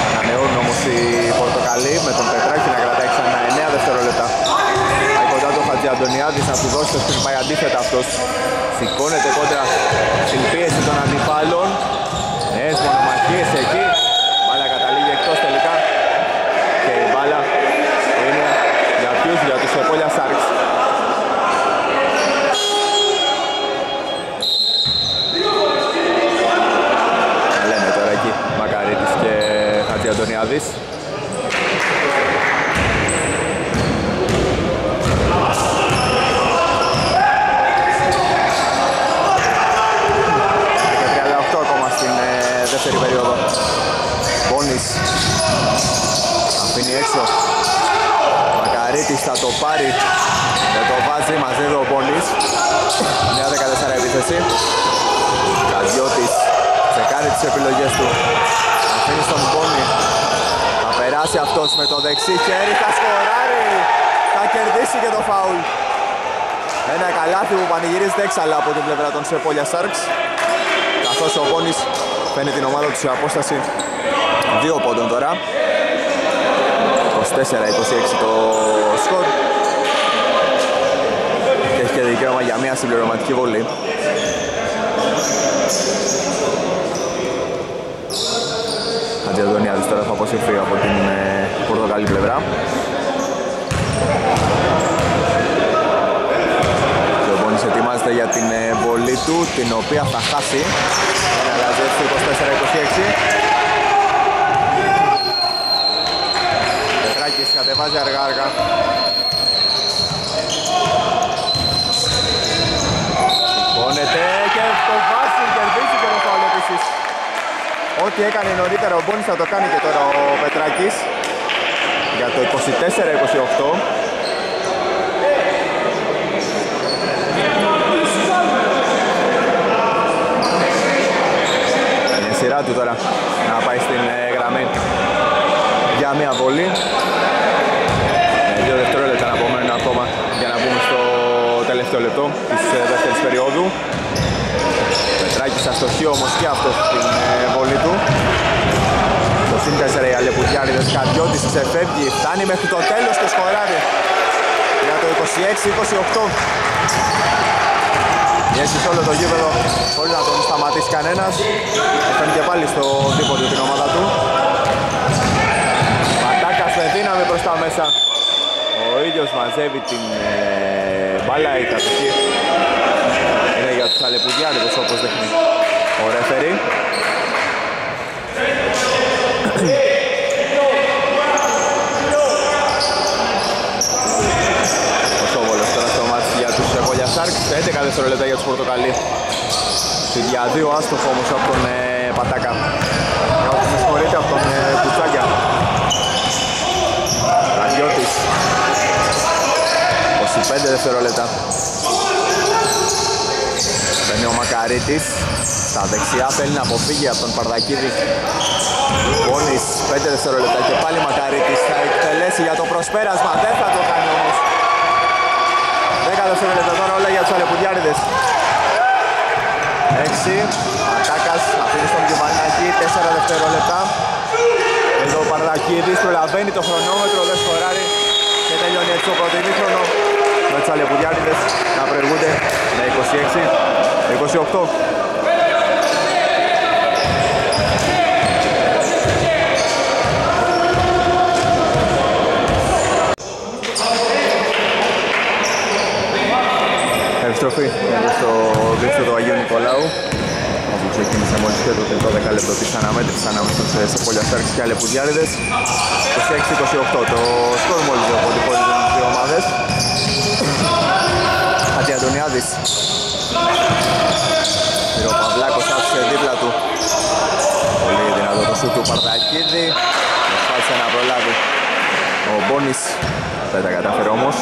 Ανανεώνουν όμως οι Πορτοκαλί με τον Πετράκη να κρατάει ξανά 9 δευτερόλεπτα. Πάει κοντά το Χατζη Αντωνιάδης να του δώσει το σπίτι πάει αντίθετα αυτός. Σηκώνεται κόντρα. Στην πίεση των αντιπάλων. Νέες μονομαχίες εκεί. Μπάλα καταλήγει εκτός τελικά. Και η μπάλα είναι για ποιους, για τους Επόλια Σάρξ. Λένε τώρα εκεί Μακαρίτης και Χατζη Αντωνιάδης. δεύτερη περίοδο. Μπόνης αφήνει έξω. Μακαρίτης θα το πάρει. Δεν το βάζει, μαζεύει ο Μπόνης. Μια 14 επίθεση. Καζιώτης τσεκάρει τις επιλογές του. Αφήνει στον Μπόνη. Θα περάσει αυτός με το δεξί χέρι. Θα σκοράρει. Θα κερδίσει και το φάουλ. Ένα καλάθι που πανηγυρίζεται έξαλα από την πλευρά των Σεπόλια Σάρξ. Καθώς ο Μπόνης φαίνει την ομάδα του σε απόσταση 2 πόντων τώρα 24-26 το σκορ. Και έχει και δικαίωμα για μια συμπληρωματική βολή Αντζεδονιάδης τώρα θα αποσυρθεί από την ε, πορτοκαλή πλευρά. Και ο Μπόνης ετοιμάζεται για την ε, βολή του την οποία θα χάσει. Αλλάζει έτσι 24-26. Πετράκης κατεβάζει αργά αργά. Σηκώνεται και το βάζει, κερδίζει και το φάουλ επίσης. Ό,τι έκανε νωρίτερα ο Μπόνης θα το κάνει και τώρα ο Πετράκης για το 24-28. σειρά του τώρα να πάει στην ε, γραμμή για μια βολή. Ε, δύο δευτερόλεπτα να απομένουν ακόμα για να μπούμε στο τελευταίο λεπτό της ε, δεύτερης περίοδου. Πετράκης θα στοχεί όμως και αυτό στην βολή του. Το συν 4 οι Αλεπουδιάριδες Καρδιώτης ξεφεύγει, φτάνει μέχρι το τέλος και σκοράρει για το 26-28. Πιέσει όλο το γήπεδο χωρίς να τον σταματήσει κανένας. Φέρνει και πάλι στο τίποτε την ομάδα του. Πατάκας με δύναμη προς τα μέσα. Ο ίδιος μαζεύει την ε, μπάλα η κατοχή. Είναι για τους αλεπουδιάδες όπως δείχνει ο ρεφερή. Σάρξ, 11 δευτερόλεπτα για τους Πορτοκαλί. Στη δύο άστοχο όμως από τον ε, Πατάκα. Με συγχωρείτε από τον ε, Κουτσάκια. 25 δευτερόλεπτα. Παίρνει ο Μακαρίτης. Στα δεξιά θέλει να αποφύγει από τον Παρδακίδη. Πόνης 5 δευτερόλεπτα και πάλι Μακαρίτης θα εκτελέσει για το προσπέρασμα. Δεν θα το κάνει όμως. 10 δευτερόλεπτα τώρα όλα για τους αλεπουδιάριδες. Έξι. Ατάκας αφήνει στον Γιωβανάκη. Τέσσερα δευτερόλεπτα. Εδώ ο Παρδακίδης προλαβαίνει το χρονόμετρο, δεν σκοράρει και τελειώνει έτσι το πρώτο ημίχρονο με τους Αλεπουδιάριδες να προηγούνται με 26-28. επιστροφή στο δίκτυο του Αγίου Νικολάου. Όπου ξεκίνησε μόλις και το 12 λεπτό της αναμέτρησης ανάμεσα σε Πόλια Στάρκης και Αλεπουδιάριδες 26-28 το σκορ μόλις από την πόλη των δύο ομάδες Αντιαντωνιάδης ο Παυλάκος άφησε δίπλα του. Πολύ δυνατό το σου του Παρδακίδη προσπάθησε να προλάβει ο Μπόνης. Δεν τα κατάφερε όμως.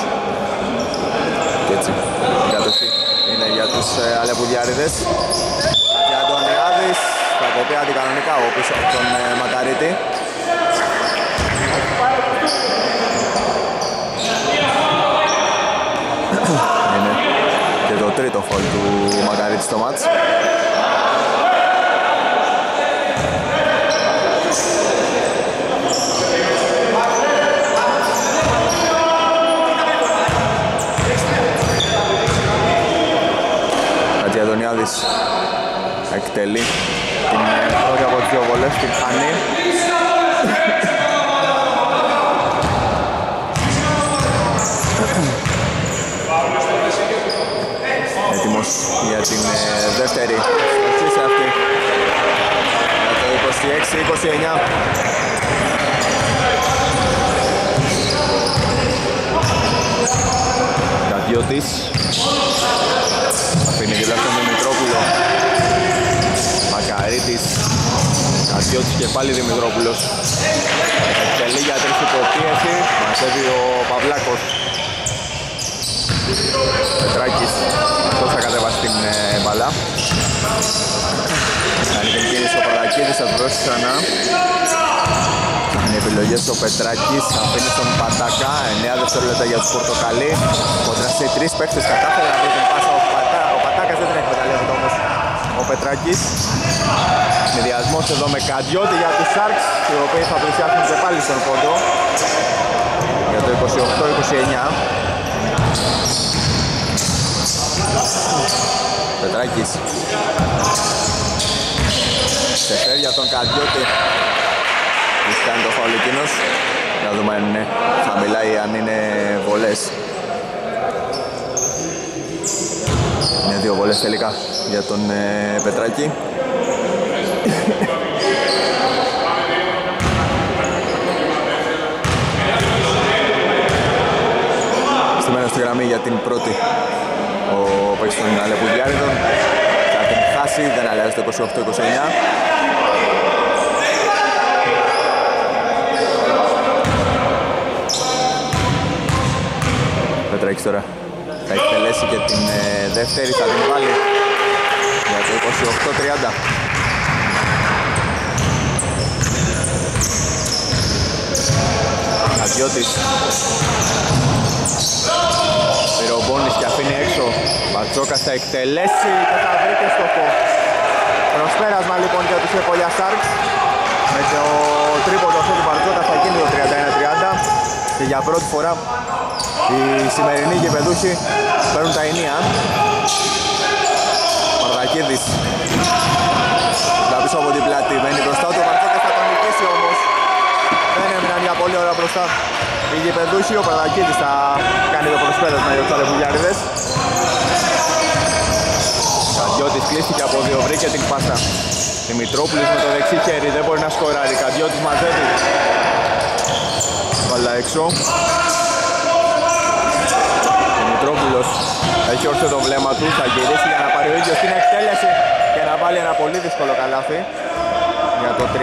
Και έτσι η κατοχή είναι για τους ε, Αλεπουδιάριδες. Και Αντωνιάδης θα κοπεί αντικανονικά ο πίσω από τον ε, Μακαρίτη είναι και το τρίτο φόλ του Μακαρίτη στο μάτς Αντωνιάδης εκτελεί την πρώτη από τις δύο βολές, την χάνει. Έτοιμος για την ε, δεύτερη. Στοχή αυτή. Για το 26-29 Κατιώτης αφήνει και τον Δημητρόπουλο Μακαρίτης Κατιώτης και πάλι Δημητρόπουλος. Εκτελεί για τρίτη υποπίεση. Μαζεύει ο Παυλάκος Πετράκης αυτός θα κατέβασει την ε, μπαλά. Κάνει την κίνηση ο Παρακίδης θα δώσει ξανά. Κάνει επιλογές ο Πετράκης, αφήνει στον Πατάκα, 9 δευτερόλεπτα για τους Πορτοκαλί. Κοντρά σε τρεις παίκτες κατάφερε να δει την πάσα. Ο δεν την εκμεταλλεύεται όμως. Ο Πετράκης. Συνδυασμός εδώ με Καντιώτη για τους Sharks, οι οποίοι θα πλησιάσουν και πάλι στον πόντο. Για το 28-29. Πετράκης. Σε χέρια τον Καντιώτη που κάνει το φαουλ εκείνος. Να δούμε αν είναι χαμηλά ή αν είναι βολές. Είναι δύο βολές τελικά για τον ε, Πετράκη. Στημένο στη γραμμή για την πρώτη ο παίκτης των Αλεπουδιάριδων. Θα την χάσει, δεν αλλάζει το 28-29. Πετράκης τώρα θα εκτελέσει και την ε, δεύτερη, θα την βάλει για το 28-30. Αγιώτης Πυρομπόνης και αφήνει έξω Μπατσόκας θα εκτελέσει και θα βρει και στόχο Προσπέρασμα λοιπόν για τους Επολιά Σάρξ με το τρίποντο αυτό του Μπατσόκα θα γίνει το 31-30 και για πρώτη φορά οι σημερινοί γεπεδούχοι παίρνουν τα ενία. Παρδακίδης. Να πίσω από την πλάτη. Μένει μπροστά του. Ο Μαρκόκας θα τον νικήσει όμως. Δεν έμειναν για πολύ ώρα μπροστά. Οι γεπεδούχοι. Ο Παρδακίδης θα κάνει το προσπέρασμα για τους αλεπουλιάριδες. Καντιώτης κλείστηκε από δύο. Βρήκε την πάσα. Δημητρόπουλος με το δεξί χέρι. Δεν μπορεί να σκοράρει. Καντιώτης μαζεύει. Βάλα έξω. Μητρόπουλος έχει όρθιο το βλέμμα του, θα γυρίσει για να πάρει ο ίδιος την εκτέλεση και να βάλει ένα πολύ δύσκολο καλάθι για το 33-32.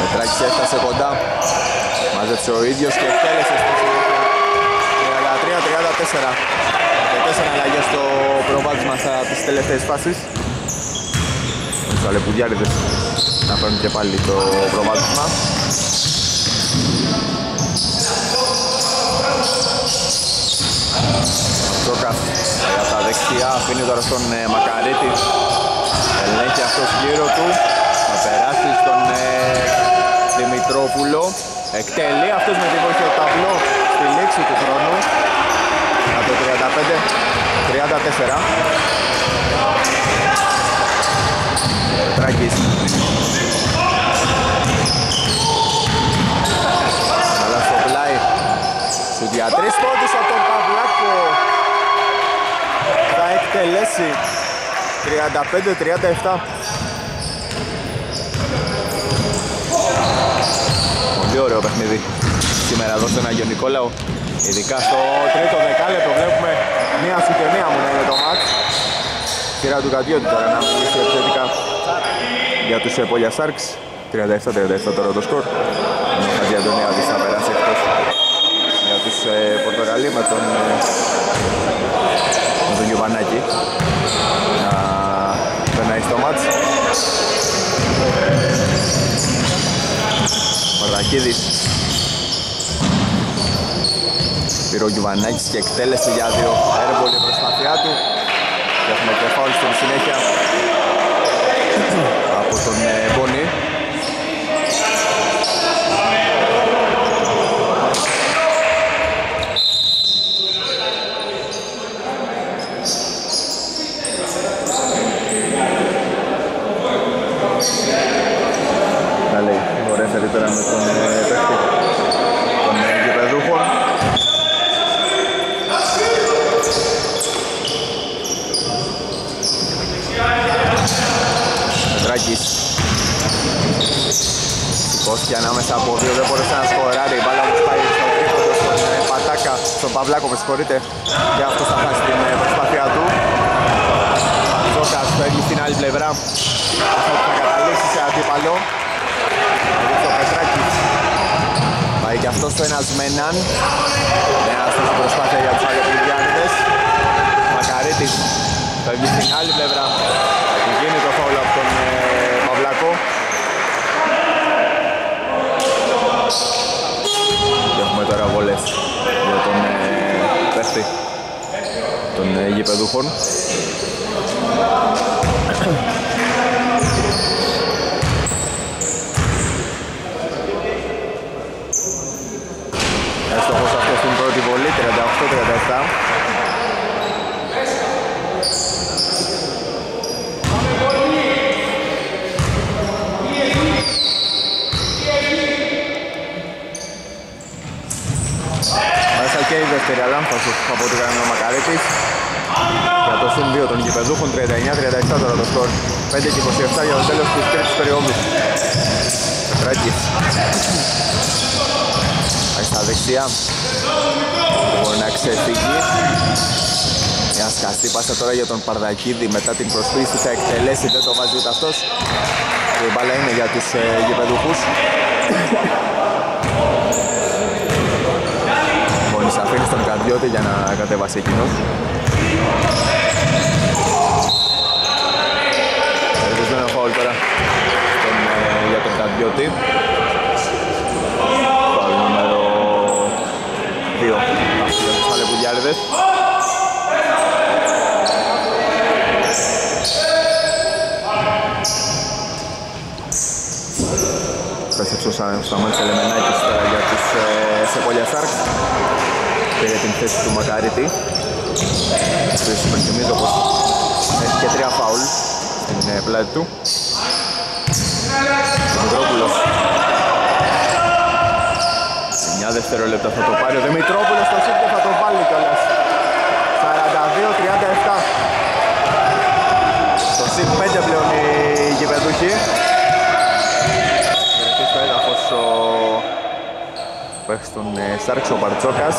Πετράκης έφτασε κοντά, μάζεψε ο ίδιος και εκτέλεσε στη συνέχεια 33-34 και τέσσερα αλλαγές στο προβάδισμα στις τελευταίες φάσεις. Τους Αλεπουδιάριδες να παίρνουν και πάλι το προβάδισμα. Μπαρτζόκας για τα δεξιά αφήνει τώρα στον ε, Μακαρίτη ελέγχει αυτός γύρω του θα περάσει στον ε, Δημητρόπουλο. Εκτελεί αυτός με τη βοήθεια του ταμπλό στη λήξη του χρόνου. Από το 35-34 Τράκης. Αλλά στο πλάι Σου για τρεις πόντους από τον Παυλάκο. Θα εκτελέσει 35-37 Πολύ ωραίο παιχνίδι. Σήμερα εδώ στον Αγιο Νικόλαο ειδικά στο τρίτο δεκάλεπτο βλέπουμε μία σου και μία μου να είναι το μάτς σειρά του Κατιώτη τώρα να μιλήσει επιθετικά για τους Πόλια Σάρξ. 37-37 τώρα το σκορ. Ενώ ο Χατζη Αντωνιάδης θα περάσει εκτός για τους ε, Πορτογαλί με τον, ε, με τον Γιωβανάκη. Να περνάει στο μάτς Μαρδακίδης πήρε ο Γιουβανάκης και εκτέλεσε για δύο. Έρβολη προσπάθειά του. Και έχουμε και φάουλ στη συνέχεια. Από τον ε, Μπόνι Τα λέει, ωραία θα τώρα με τον ε, παίχτη των ε, γηπεδούχων Πετράκης Σηκώθηκε ανάμεσα από δύο, δεν μπορούσε να σκοράρει. Η μπάλα όμως πάει στο τρίποδο στον ε, Πατάκα, στον Παυλάκο, με συγχωρείτε. Για αυτός θα χάσει την ε, προσπάθειά του. Τζόκας παίρνει στην άλλη πλευρά. Αυτό που θα καταλήξει σε αντίπαλο. Ρίξο Πετράκης. Πάει και αυτός στο ένας με έναν. Μια άστοχη προσπάθεια για τους Αγιοπληδιάνιδες. Μακαρίτης παίρνει στην άλλη πλευρά. Γίνει το φάουλ από τον ε, Παυλάκο. Και έχουμε τώρα βολές για τον ε, παίχτη των ε, γηπεδούχων. Έστοχος αυτός στην πρώτη βολή, 38-37. Μέσα και η δεύτερη αλάμφαση από ό,τι κάνει ο Μακαρίτης για το συν 2 των γηπεδούχων 39-37 τώρα το σκορ. 5 και 27 για το τέλος της τρίτης περίοδου Πετράκης πάει στα δεξιά. Μπορεί να ξεφύγει. Μια σκαστή πάσα τώρα για τον Παρδακίδη. Μετά την προσποίηση θα εκτελέσει δεν το βάζει ούτε αυτός. Και η μπάλα είναι για τους ε, γηπεδούχους Μόλις αφήνει στον Καντιώτη για να κατεβάσει εκείνος. Ελπίζουμε φάουλ τώρα στον, ε, για τον Καντιώτη Φάουλ νούμερο 2 αυτή για τους Αλεπουδιάριδες Πέστρεψε ο Σαμέλης Ελεμενάκης τώρα για τους ε, Σεπόλια Σάρκ πήρε την θέση του Μακαρίτη οποίος υπενθυμίζω πως έχει και τρία φάουλ στην ε, πλάτη του. Δημητρόπουλος 9 δευτερόλεπτα θα το πάρει ο Δημητρόπουλος στο σύντη θα το βάλει κιόλας. 42-37 στο ΣΥΠ 5 πλέον οι γηπεδούχοι Βρεθεί στο έδαφος ο παίχτης των ε, Σάρξ ο Μπαρτζόκας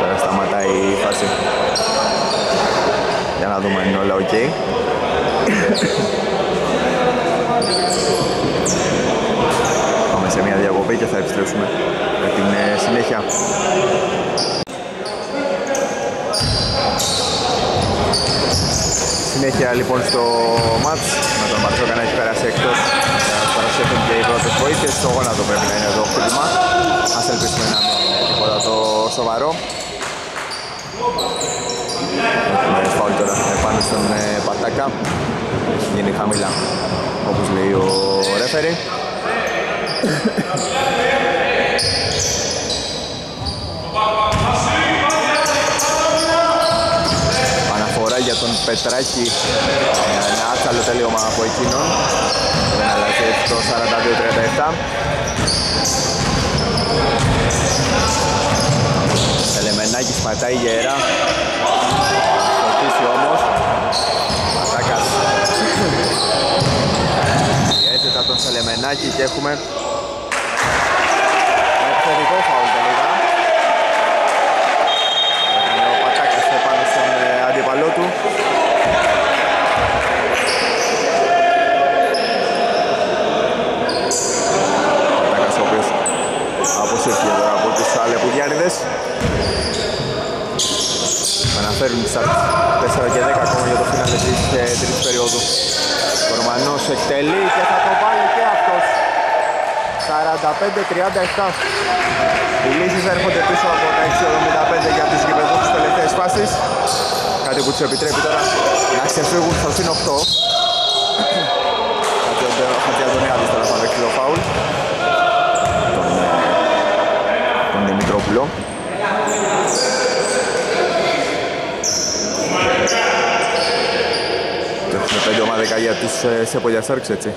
Τώρα σταματάει η φάση. Για να δούμε αν είναι όλα οκ. Πάμε σε μια διακοπή και θα επιστρέψουμε με την ε, συνέχεια. Συνέχεια λοιπόν στο ματς με τον Μπαρτζόκα να έχει περάσει εκτός να παρασχεθούν και οι πρώτες βοήθειες στο γόνατο πρέπει να είναι εδώ χτύπημα ας ελπίσουμε να μην είναι τίποτα το σοβαρό Έχουμε φάουλ τώρα επάνω στον ε, Πατάκα. Έχει γίνει χαμηλά, όπως λέει ο ρέφερη. Αναφορά για τον Πετράκη. Ένα άτσαλο τελείωμα από εκείνον. Δεν αλλάζει το 42-37 Σελεμενάκης πατάει γερά. Στοχίσει όμως. Ατάκας. Πιέζεται τον Σελεμενάκη και έχουμε. Επιθετικό φαουλ τελικά Έκανε ο Πατάκας επάνω στον ε, αντίπαλό του Πατάκας ο οποίος αποσύρθηκε τώρα από τους Αλεπουδιάνιδες Αναφέρουν στα 4 και 10 ακόμα για το φινάλε της ε, τρίτης περίοδου Κορμανός εκτελεί και θα το βάλει και αυτός 45-37 Οι λύσεις έρχονται πίσω από τα 6-75 για τους γηπεδούς στις τελευταίες φάσεις. Κάτι που τους επιτρέπει τώρα να ξεφύγουν στο συν 8 Χατζιαντονιάδης τώρα θα δεχτεί το φάουλ. Τον, ε, τον Δημητρόπουλο. Έχουμε πέντε ομαδικά για τους ε, Σεπολιά Σάρξ, έτσι.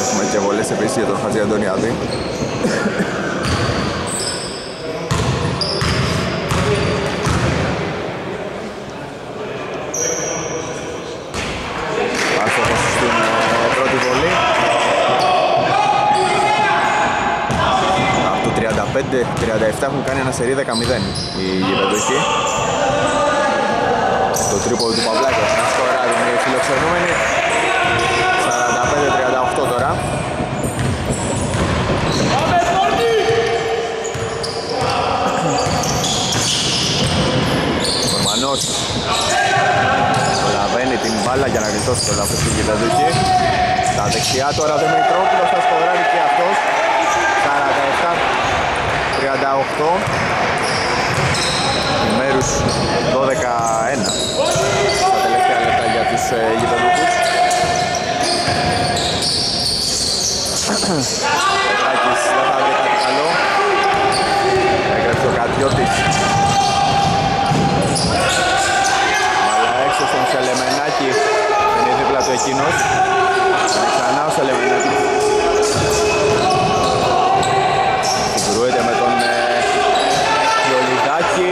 Έχουμε και βολές επίσης για τον Χατζη Αντωνιάδη. Άστοχος στην ε, πρώτη βολή. Από το 35-37 έχουν κάνει ένα σερί 10-0 οι γηπεδοχοί. Το τρίποδο του Παυλάκη να σκοράρει είναι φιλοξενούμενοι 45-38 τώρα Κορμανός Λαβαίνει την μπάλα για να γλιτώσει το λάθος του Κυπεδούκη Στα δεξιά τώρα Δημητρόπουλος θα σκοράρει και αυτός 47-38 μέρους 12-1 στα τελευταία λεπτά για τους ε, γηπεδούκους. Πετράκης δεν θα βρει κάτι καλό. Έγραψε ο Κατιώτης. Αλλά έξω στον Σελεμενάκη είναι δίπλα του εκείνος. Είναι ξανά ο Σελεμενάκης. Συγκρούεται με τον ε, Γιολιδάκη.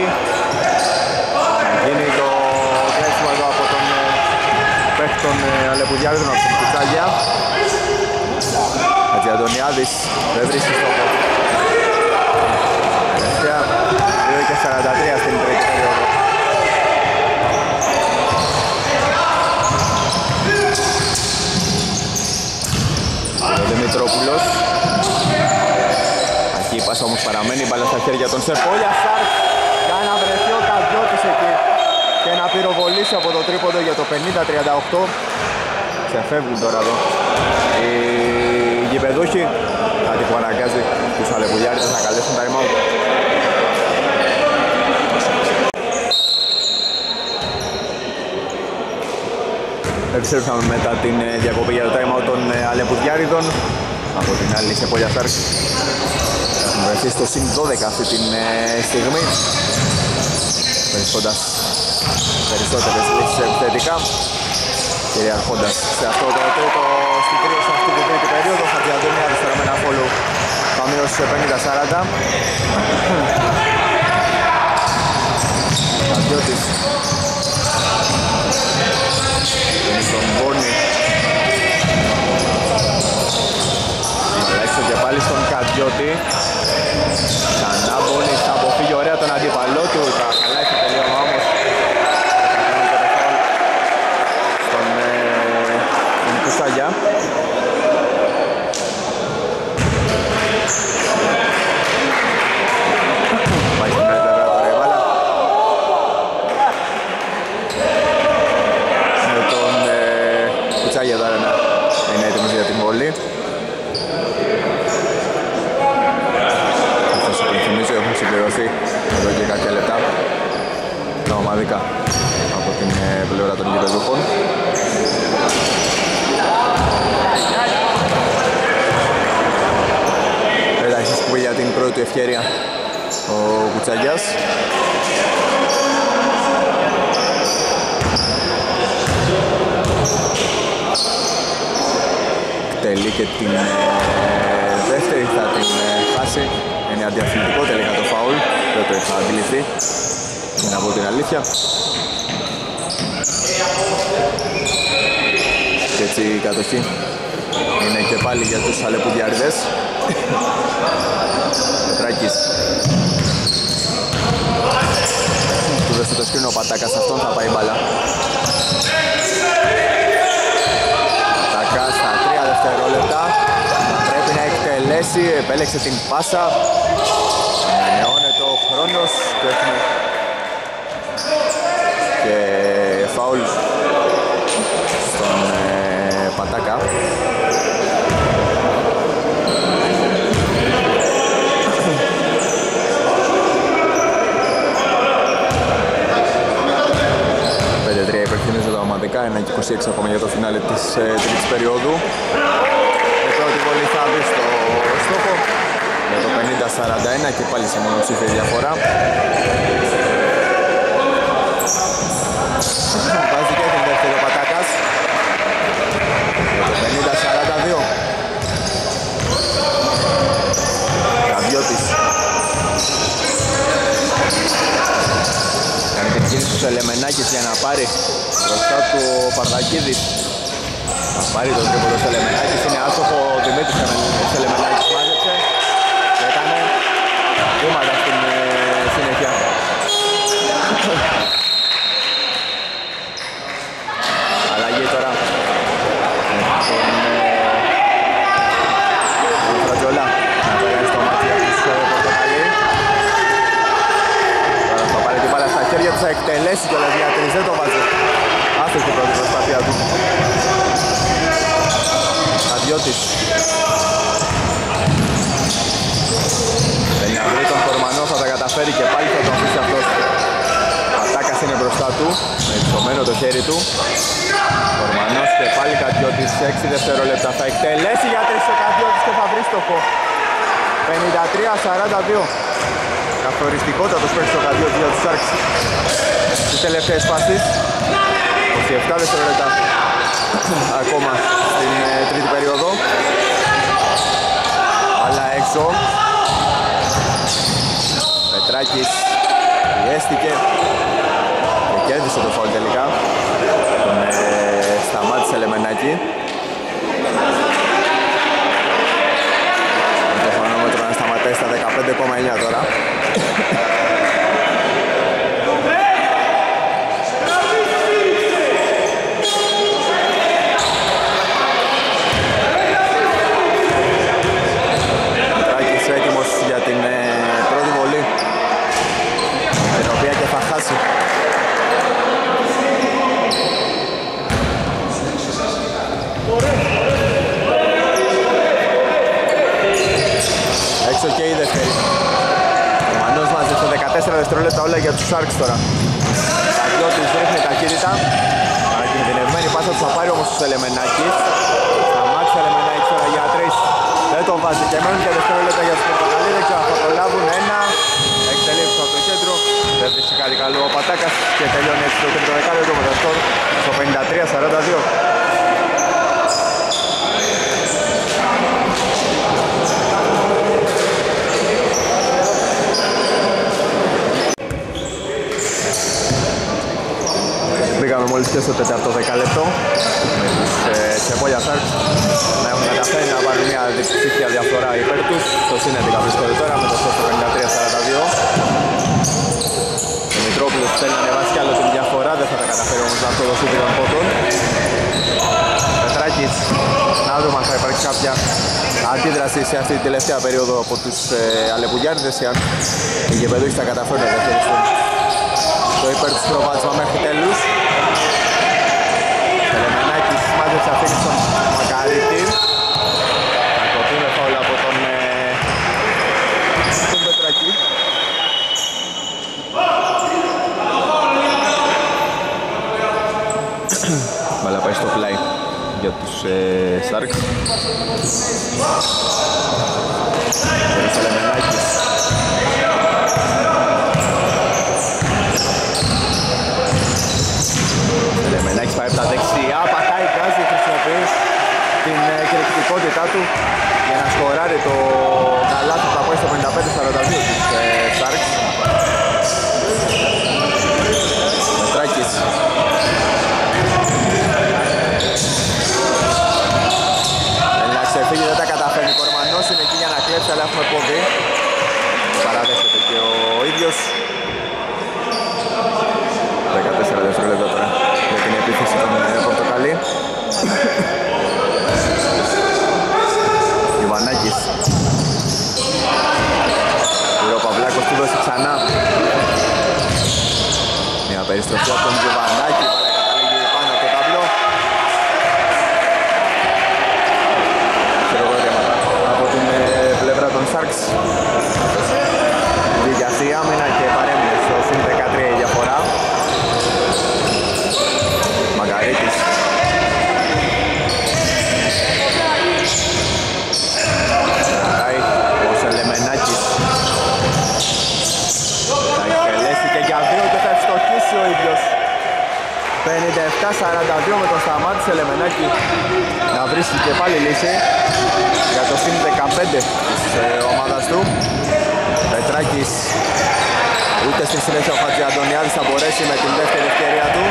Γίνει το κλέψιμο εδώ από τον ε, παίκτη των ε, Αλεπουδιάδων από την Κουτσάγια. Χατζιαντονιάδης δεν βρίσκει στόχο. Τελευταία 2 και 43 στην τρίτη περίοδο. Ο Δημητρόπουλος. Εκεί η πάσα όμως παραμένει, μπάλα στα χέρια των Σεπόλια Σάρκ. Για να βρεθεί ο Καδιώτης εκεί και να πυροβολήσει από το τρίποντο για το 50-38. Ξεφεύγουν τώρα εδώ. Οι γηπεδούχοι, κάτι που αναγκάζει τους Αλεπουλιάριτες να καλέσουν time out. Επιστρέψαμε μετά την ε, διακοπή για το time out των ε, Αλεπουδιάριδων. Από την άλλη σε Πόλια Σάρκ. Έχουν βρεθεί στο συν 12 αυτή τη ε, στιγμή. Βρίσκοντας περισσότερες λύσεις επιθετικά. Κυριαρχώντας σε αυτό το τρίτο, στην τρίτη, σε αυτή την τρίτη περίοδο. Χατζιαντώνη αριστερά με ένα φόλου θα μειώσει σε 50-40. Χατζιώτης είναι στον Μπόνι. Έξω και πάλι στον Κατιώτη. Ξανά Μπόνι θα αποφύγει ωραία τον αντίπαλό του. Τα καλά έχει τελείωμα όμως. Καταφέρνει το ρεφόλ στον, ε, στον Κουσάγια. Πάει στην άλλη πλευρά τώρα η μπάλα. Με τον ε, Κουτσάγια τώρα να είναι έτοιμος για την βολή. Θα σας υπενθυμίσω έχουν συμπληρωθεί εδώ και κάποια λεπτά. Το ομαδικά από την ε, πλευρά των γηπεδούχων. Πέταξες που για την πρώτη ευκαιρία ο Κουτσαγιάς. Τελεί και την ε, δεύτερη θα την ε, χάσει. Είναι αντιαθλητικό τελικά το φάουλ. Δεν το είχα αντιληφθεί. Για να πω την αλήθεια. Και έτσι η κατοχή είναι και πάλι για τους Αλεπουδιάριδες. Πετράκης. Του δώσε το σκρίνο ο Πατάκας, αυτόν θα πάει μπαλά. Πατάκας στα τρία δευτερόλεπτα. Πρέπει να εκτελέσει, επέλεξε την πάσα. Ανανεώνεται ο χρόνος και έχουμε 26 ακόμα για το φινάλι της ε, τρίτης περίοδου. Με πρώτη βολή θα μπει στο στόχο με το 50-41 και πάλι σε μονοψήφια διαφορά. Βάζει και τον δεύτερο Πατάκας. Με το 50-42. Καβιώτης. Κάνει την κίνηση για να πάρει μπροστά του ο Παρδακίδης θα πάρει το τρίποδο Σελεμενάκης είναι άστοχο ο Δημήτρης Σελεμενάκης μάζεψε. Και έκανε βήματα στην ε, συνέχεια. Αλλαγή τώρα. Τον Φρατζολά να περάσει στο μάτι από τους Πορτοκαλί τώρα θα πάρει την μπάλα στα χέρια του. Θα εκτελέσει κιόλας για τρεις. Δεν το βάζει άστοχη πρώτη προσπάθεια του. Αντιώτης. Δεν βρει τον Κορμανό θα τα καταφέρει και πάλι θα τον αφήσει αυτός. Πατάκας είναι μπροστά του με υψωμένο το χέρι του. Κορμανός και πάλι Κατιώτης 6 δευτερόλεπτα θα εκτελέσει για 3 ο Κατιώτης και θα βρει στόχο 53-42 καθοριστικότατος παίκτης ο Κατιώτης για τους Σάρξ στις τελευταίες φάσεις 27 δευτερόλεπτα ακόμα στην ε, τρίτη περίοδο. Αλλά έξω. Πετράκης πιέστηκε και κέρδισε το φόλ τελικά. Τον ε, σταμάτησε Λεμενάκη. Το χρονόμετρο να σταματάει στα 15,9 τώρα δευτερόλεπτα όλα για τους Sharks τώρα. Αγιώτης ρίχνει ταχύτητα. Ανακινδυνευμένη πάσα του θα πάρει όμως τους Ελεμενάκης. Σταμάτησε Ελεμενάκης τώρα για τρεις. Δεν τον βάζει και μένουν και δευτερόλεπτα για τους Πορτοκαλί. Δεν ξέρω θα προλάβουν ένα. Εκτελείψει από το κέντρο. Δεν βρίσκει κάτι καλό ο Πατάκας και τελειώνει έτσι το τρίτο δεκάλεπτο με το σκορ στο 53-42. Μπήκαμε μόλις και στο τέταρτο δεκάλεπτο. Με τους ε, Τσεπόλια Σάρξ να έχουν καταφέρει να πάρουν μια διψήφια διαφορά υπέρ τους. Στο σύνεδρικα βρίσκονται τώρα με το στο 53-42 ο Μητρόπουλος θέλει να ανεβάσει κι άλλο την διαφορά δεν θα τα καταφέρει όμως να αυτό το σούτ των πόντων. Πετράκης να δούμε αν θα υπάρξει κάποια αντίδραση σε αυτή την τελευταία περίοδο από τους ε, Αλεπουλιάριδες ή αν οι γεπεδούχοι θα καταφέρουν να διαχειριστούν το υπέρ του προβάδισμα μέχρι τέλους επέστρεψε αυτή τον Μακαρίτη. Θα κοπεί φαουλ από τον, ε, τον Πετρακή. Μπαλά πάει στο πλάι για τους ε, Σάρκς. Την ε, κυριολεκτικότητά του για να σκοράρει το καλάθι που θα πάει στο 55-42 της Σάρκ. Μετράκης ξεφύγει, δεν τα καταφέρνει. Κορμανός είναι εκεί για να κλέψει, αλλά έχουμε πόδι. Παραδέχεται και ο ίδιος. 14 δευτερόλεπτα τώρα για την επίθεση των ε, Πορτοκαλί. Ιβανάκης. Ο Παυλάκος του δώσει ξανά. Μια περιστροφή από τον Ιβανάκη. Sharks. Βγήκε η άμυνα και παρέμεινε στο συν 13 η διαφορά. Μαγκαρίτης. Κρατάει ο Σελεμενάκης. Θα εκτελέσει για δύο και θα ευστοχίσει ο ίδιος. 57-42 με τον Σταμάτη Σελεμενάκη να βρίσκει και πάλι λύση για το συν 15 της ε, ομάδας του. Πετράκης ούτε στη συνέχεια ο Χατζη Αντωνιάδης θα μπορέσει με την δεύτερη ευκαιρία του.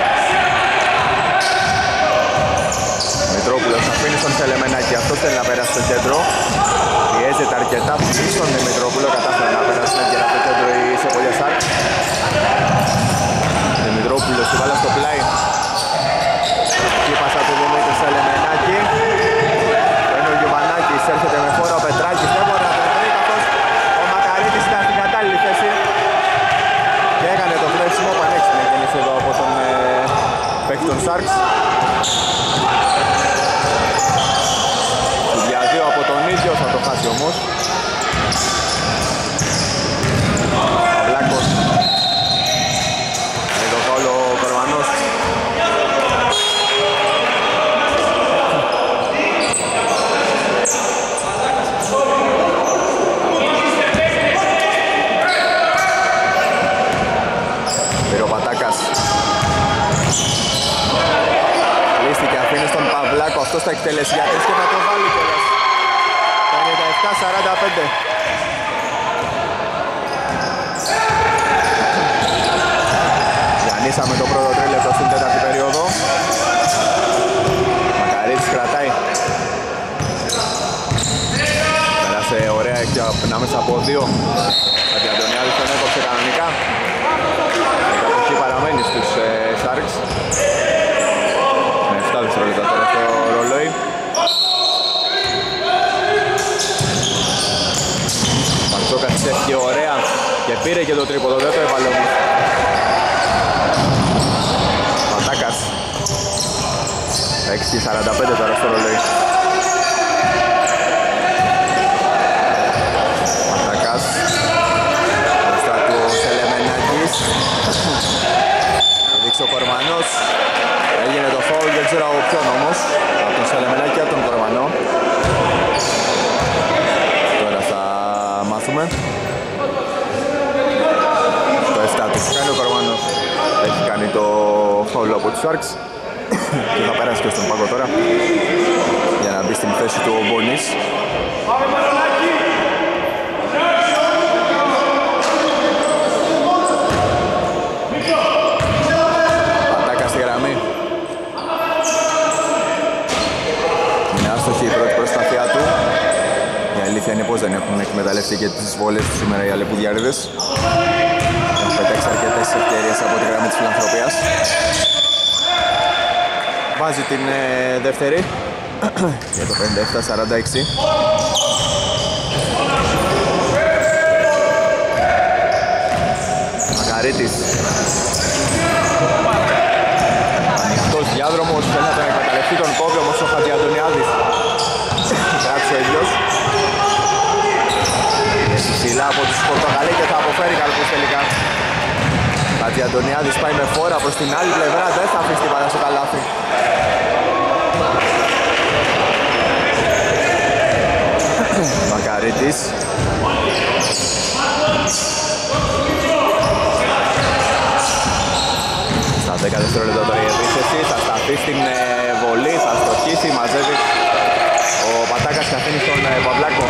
Μητρόπουλος αφήνει στον Σελεμενάκη, αυτός θέλει να περάσει στο κέντρο. Πιέζεται αρκετά πίσω με Μητρόπουλο, κατάφερε να περάσει την ευκαιρία στο κέντρο η Σεπολιά Σάρκ. Δημητρόπουλος του βάλα στο πλάι. Εκεί πάσα του Δημήτρη Σελεμενάκη έρχεται με φόρα ο Πετράκης, δεν μπορεί να τον βρει καθώς ο Μακαρίτης ήταν στην κατάλληλη θέση και έκανε το φλέξιμο πανέξυπνη κίνηση εδώ από τον ε, παίκτη των Sharks. Του από τον ίδιο θα το χάσει όμως. Θα εκτελέσει για και θα το βάλει κιόλας. 57-45. Γιαννίσαμε το πρώτο τρίλεπτο στην τέταρτη περίοδο. Μακαρίτης κρατάει. Πέρασε ωραία και ανάμεσα από δύο. Αντιαντωνιάδης τον έκοψε κανονικά. Η κατοχή παραμένει στους ε, Sharks. Με 7 δευτερόλεπτα τώρα στο ρολόι. Μαρτσόκας έφυγε ωραία και πήρε και το τρίποδο, δεν το έβαλε όμως. Πατάκας. 6.45 τώρα στο ρολόι. Πατάκας. Μπροστά του Σελεμενάκης. Δείξει ο Κορμανός. Έγινε το φόουλ, δεν ξέρω από ποιον όμως. Από τον Σελεμενάκη και από τον Κορμανό. Τώρα θα μάθουμε. Το 7 του κάνει ο Κορμανός. Έχει κάνει το φόουλ από τους Sharks. και θα περάσει και στον πάγκο τώρα. Για να μπει στην θέση του ο Μπονής. αλήθεια είναι πως δεν έχουν εκμεταλλευτεί και τις βόλες του σήμερα οι Αλεπουδιάριδες. Έχουν πετάξει αρκετές ευκαιρίες από τη γραμμή της φιλανθρωπίας. Βάζει την ε, δεύτερη [CLEARS THROAT] για το 57-46. Μακαρίτης Ανοιχτός διάδρομος, θέλει να τον εκμεταλλευτεί τον κόβει όμως ο Χατζιαντονιάδης [LAUGHS] Κράτησε ο ίδιος ψηλά από τους Πορτογαλί και θα αποφέρει καλούς τελικά. Κάτι Αντωνιάδης πάει με φόρα προς την άλλη πλευρά, δεν θα αφήσει την στο καλάθι. Μακαρίτης Στα 10 δευτερόλεπτα τώρα η επίθεση θα σταθεί στην ε, βολή, θα στοχίσει, μαζεύει ο Πατάκας και αφήνει στον ε, Παυλάκο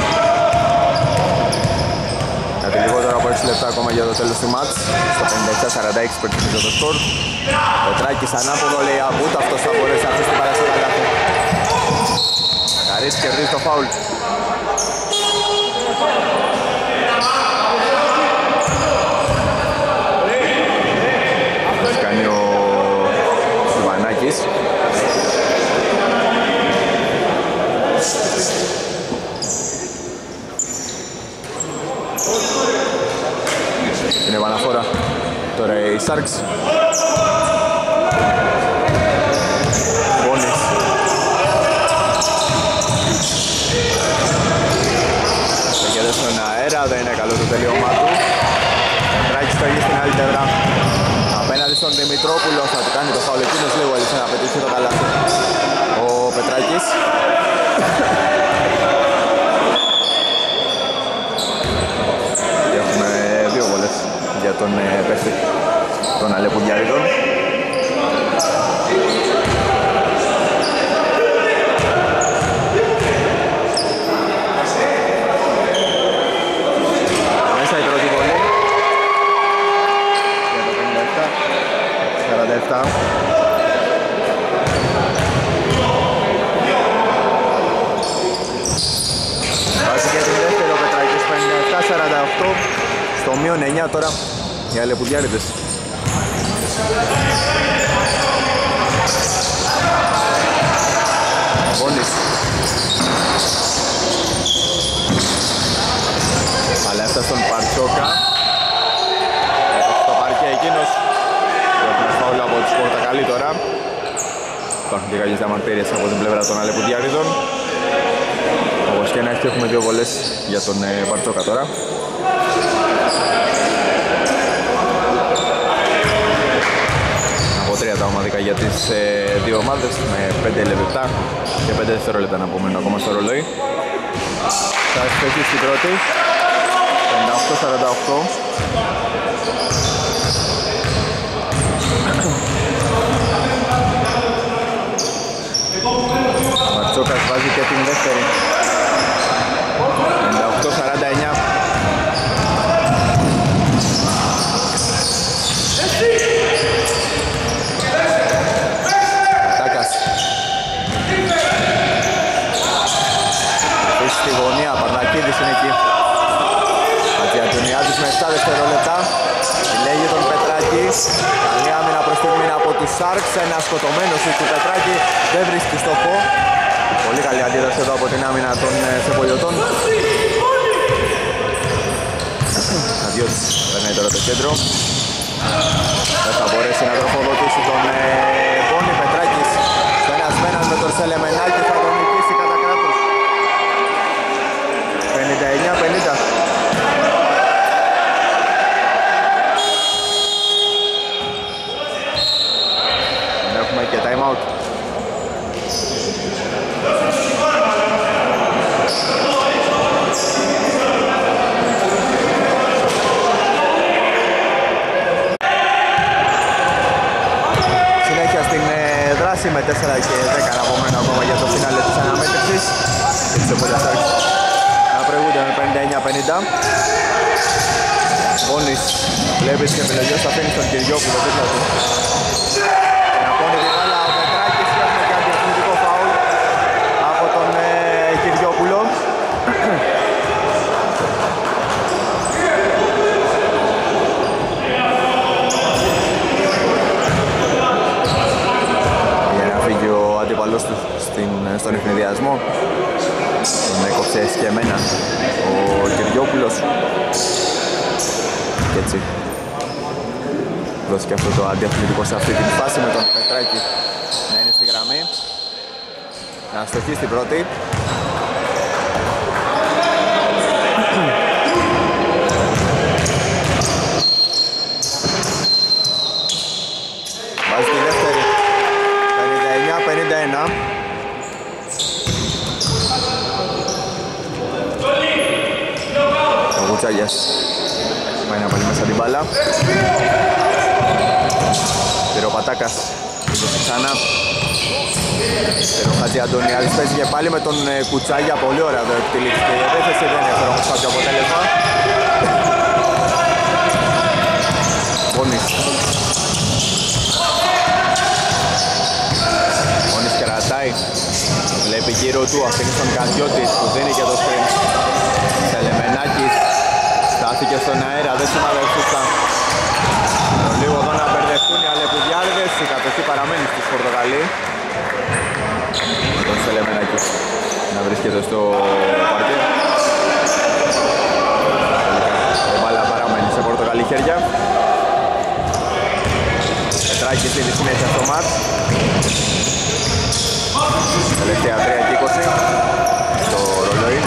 Κάτι λιγότερο από 6 λεπτά ακόμα για το τέλος του μάτς. Στο 57-46 περίπου το σκορ. Πετράκης ανάποδο λέει Αμπούτ, αυτός θα μπορέσει να αφήσει την παράσταση καλάθι. Καρίς κερδίζει το φάουλ κάνει ο Σιβανάκης Είναι επαναφορά τώρα η Σάρξ Μπόνις Έχει στον αέρα, δεν είναι καλό το τελείωμά του Τράκης το έχει στην άλλη πλευρά Απέναντι στον Δημητρόπουλο θα του κάνει το φάουλ εκείνος λίγο έλειψε να πετύχει το καλάθι Ο Πετράκης Και έχουμε δύο βολές για τον ε, παίχτη των Αλεπουδιάριδων Μέσα η πρώτη βολή για το 57 47 Βάζει και την δεύτερη ο Πετράκης 57-48 στο μείον 9 τώρα οι Αλεπουδιάριδες Βόλης Αλλά έφτασε στον Παρτσόκα. Το πάρει και εκείνος Έχουμε φάουλα από τους Πορτακαλί τώρα. Υπάρχουν και κάποιες διαμαρτύρειες από την πλευρά των Αλεπουδιάριδων όπως και να έχει έχουμε δύο βολές για τον ε, Μπαρτσόκα τώρα. Από τρία τα ομαδικά για τις ε, δύο ομάδες με 5 λεπτά και 5 δευτερόλεπτα να πούμε ακόμα στο ρολόι. Θα έχει στην πρώτη. 58-48. Μπαρτσόκας βάζει και την δεύτερη. 58-49. Τάκας. Επίσης στη γωνία, Παρνακίδης είναι εκεί. Ατζιαντουνιάδης με 7 δευτερόλεπτα. Λέγει τον Πετράκη. Καλή άμυνα προς στιγμή από τους Σάρξ. Ένα σκοτωμένος του Πετράκη δεν βρίσκεις στόχο. Πολύ καλή αντίδραση εδώ από την άμυνα των ε, Σεπολιωτών. Αδειώτης περνάει τώρα το κέντρο. Δεν θα μπορέσει να τροφοδοτήσει τον ε, Πόνι Πετράκης. Στο ένας με έναν με τον Σελεμενάκη θα τον νικήσει κατά κράτος. 59-50. Έχουμε και time out. Συνέχεια στην ε, δράση με 4 και 10 να πούμε ακόμα για το φινάλε της αναμέτρησης. Και τις επόμενες άρχες να προηγούνται με 59-50 Βόνης βλέπεις και επιλογές. Θα αφήνει στον Κυριόπουλο δίπλα του. Και να πόνει την μπάλα ο Πετράκης και έχουμε και αντιαθλητικό φάουλ από τον ε, Κυριόπουλο για να φύγει ο αντίπαλος του στην, στον ευνηδιασμό. Τον έκοψε και εμένα ο Κυριόπουλος. Και έτσι δώθηκε αυτό το αντιαθλητικό σε αυτή την φάση με τον Πετράκη να είναι στη γραμμή. Να στοχεί στην πρώτη Βάζει τη δεύτερη 59-51 Κουτσάγιας πάει να βάλει μέσα την μπάλα Πατάκας Είδωσε ξανά ο Χατζη Αντωνιάδης παίζει και πάλι με τον ε, Κουτσάγια πολύ ωραία το εκτελήθηκε η επέθεση δεν έφερε όμως κάποιο αποτέλεσμα Μπόνις Μπόνις κρατάει βλέπει γύρω του αφήνει στον Κατιώτη που δίνει και το σκριν Σελεμενάκης στάθηκε στον αέρα δεν συμμετέχουσαν λίγο εδώ να μπερδευτούν οι Αλεπουδιάδες η κατοχή παραμένει στους Πορτογαλί τον Σελεμενάκης να βρίσκεται στο παρκέ η μπάλα παραμένει σε Πορτογαλί χέρια. Πετράκης δίνει συνέχεια στο μάτς. Τελευταία 3 και 20 στο ρολόι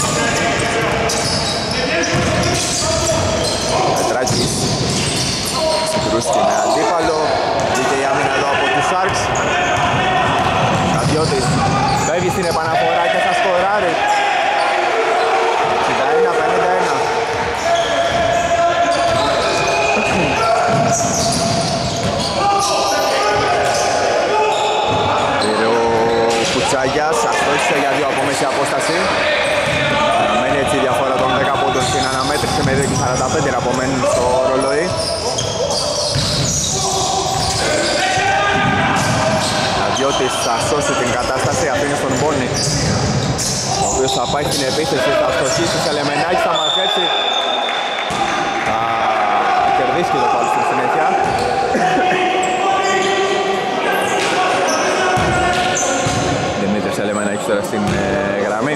Πετράκης συγκρούστηκε με αντίπαλο. Βγήκε η άμυνα εδώ από τους Σάρξ Κατιώτης φεύγει στην επαναφορά και θα σκοράρει. 61-50 Πήρε ο Κουτσάγιας, αστόχησε για δύο από μέση απόσταση Μένει έτσι η διαφορά των 10 πόντων στην αναμέτρηση με 2.45 απομένουν στο ρολόι. Διώτης θα σώσει την κατάσταση, αφήνει στον Μπόνι ο οποίος θα πάει στην επίθεση, θα φτωχίσει σε Λεμενάκη, θα μαζέψει θα κερδίσει και το πάλι στη συνέχεια. Δημήτρης Ελεμενάκης τώρα στην ε, γραμμή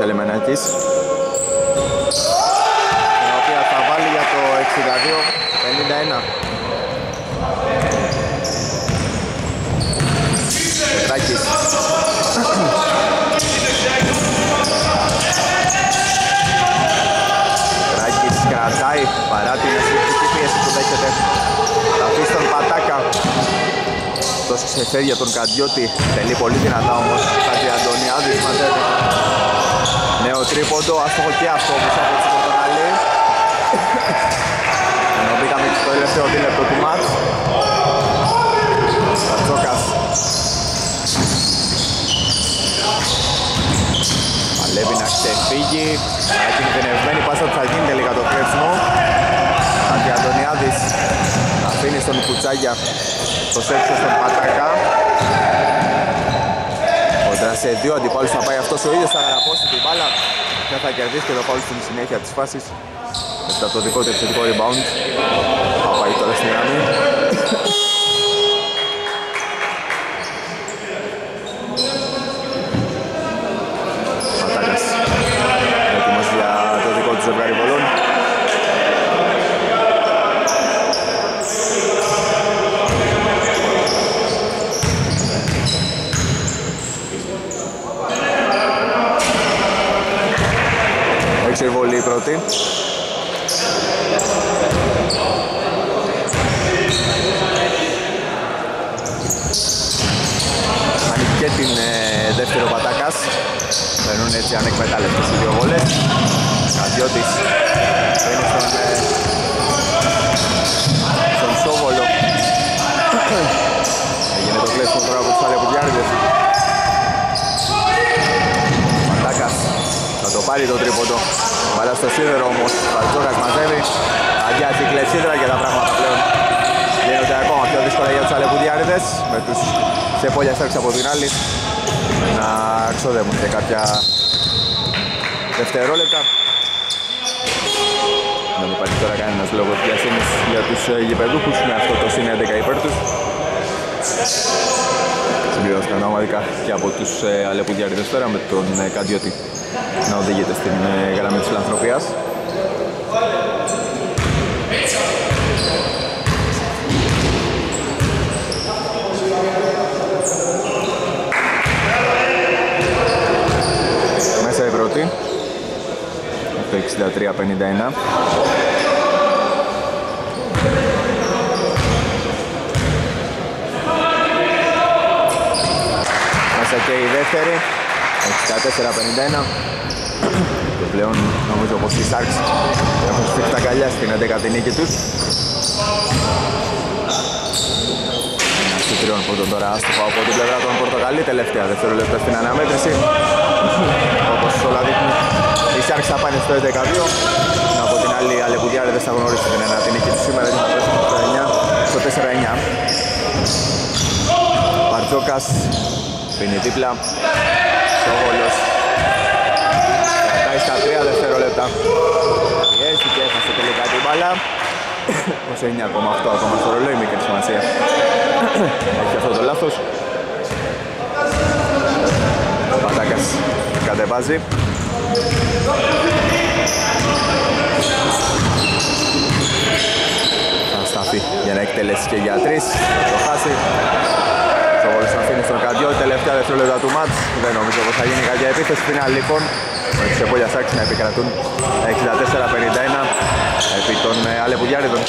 Ελεμενάκης την οποία θα βάλει για το 62-51 Πετράκης Πετράκης κρατάει παρά την ασφυκτική πίεση που δέχεται θα αφήσει τον Πατάκα το σε για τον Καντιώτη. Θέλει πολύ δυνατά όμως. Χατζη Αντωνιάδης μαζεύει Νέο τρίποντο, άστοχο και αυτό όπως από τους Πορτογαλί Ενώ μπήκαμε στο τελευταίο δίλεπτο του μάτς. Κατσόκας. Παλεύει να ξεφύγει. Ακινδυνευμένη πάσα που θα γίνει τελικά το κλέψιμο. Αντωνιάδης αφήνει στον Κουτσάγια το σέψο στον Πατακά Κοντά σε δύο αντιπάλους θα πάει αυτός ο ίδιος θα γραπώσει την μπάλα και θα κερδίσει και το πάλι στην συνέχεια της φάσης. Μετά το δικό του επιθετικό rebound. Θα πάει τώρα στην γραμμή Πατάκας έτοιμος για το δικό του ζευγάρι βολών η πρώτη. Ανήκει και την ε, δεύτερη ο Πατάκας. Περνούν έτσι ανεκμετάλλευτες οι δύο βόλες. Καντιώτης είναι στον, ε, στον Σόβολο. Έγινε το κλέσιμο τώρα από τους Αλεπουδιάριδες. Πατάκας θα το πάρει το τρίποντο. Βάλα στο σίδερο όμως, ο Παλτσόκας μαζεύει, αγιάζει η κλεψίδρα και τα πράγματα πλέον γίνονται ακόμα πιο δύσκολα για τους αλεπουδιάριδες με τους Σεπόλια Στέρξ από την άλλη να ξοδεύουν και κάποια δευτερόλεπτα. Δεν υπάρχει τώρα κανένας λόγος διασύνης για τους ε, γηπεδούχους με αυτό το συν 11 υπέρ τους. Συμπληρώθηκαν ομαδικά και από τους ε, αλεπουδιάριδες τώρα με τον ε, Καντιώτη. Να οδηγείται στην ε, γραμμή της φιλανθρωπίας. Μέσα η πρώτη. Το 63-51. Μέσα και η δεύτερη. 64-51. Και πλέον νομίζω πως οι Sharks έχουν στήσει τα καλιά στην 11η νίκη τους. Ένα τριών πόντων τώρα άστοχο από την πλευρά των Πορτοκαλί. Τελευταία δευτερόλεπτα στην αναμέτρηση. Όπως όλα δείχνουν οι Sharks θα πάνε στο 11-2. Από την άλλη οι Αλεπουδιάριδες θα γνωρίσουν την 9η νίκη τους σήμερα και θα πέσουν στο 4-9. Παρτζόκας πίνει δίπλα. Σόγολος κρατάει στα 3 δευτερόλεπτα. Πιέζει και έχασε τελικά την μπάλα. 29,8 ακόμα στο ρολόι, μικρή σημασία. Έχει αυτό το λάθος. Πατάκας κατεβάζει. Θα σταθεί για να εκτελέσει και για τρεις. Θα το χάσει. Σοβόλος θα αφήνει στον Καντιό, τελευταία δευτερόλεπτα του μάτς. Δεν νομίζω πως θα γίνει κάποια επίθεση. Φινάλ λοιπόν, με τους Επόλια Σάξ να επικρατούν 64-51 επί των ε, Αλεπουδιάριδων.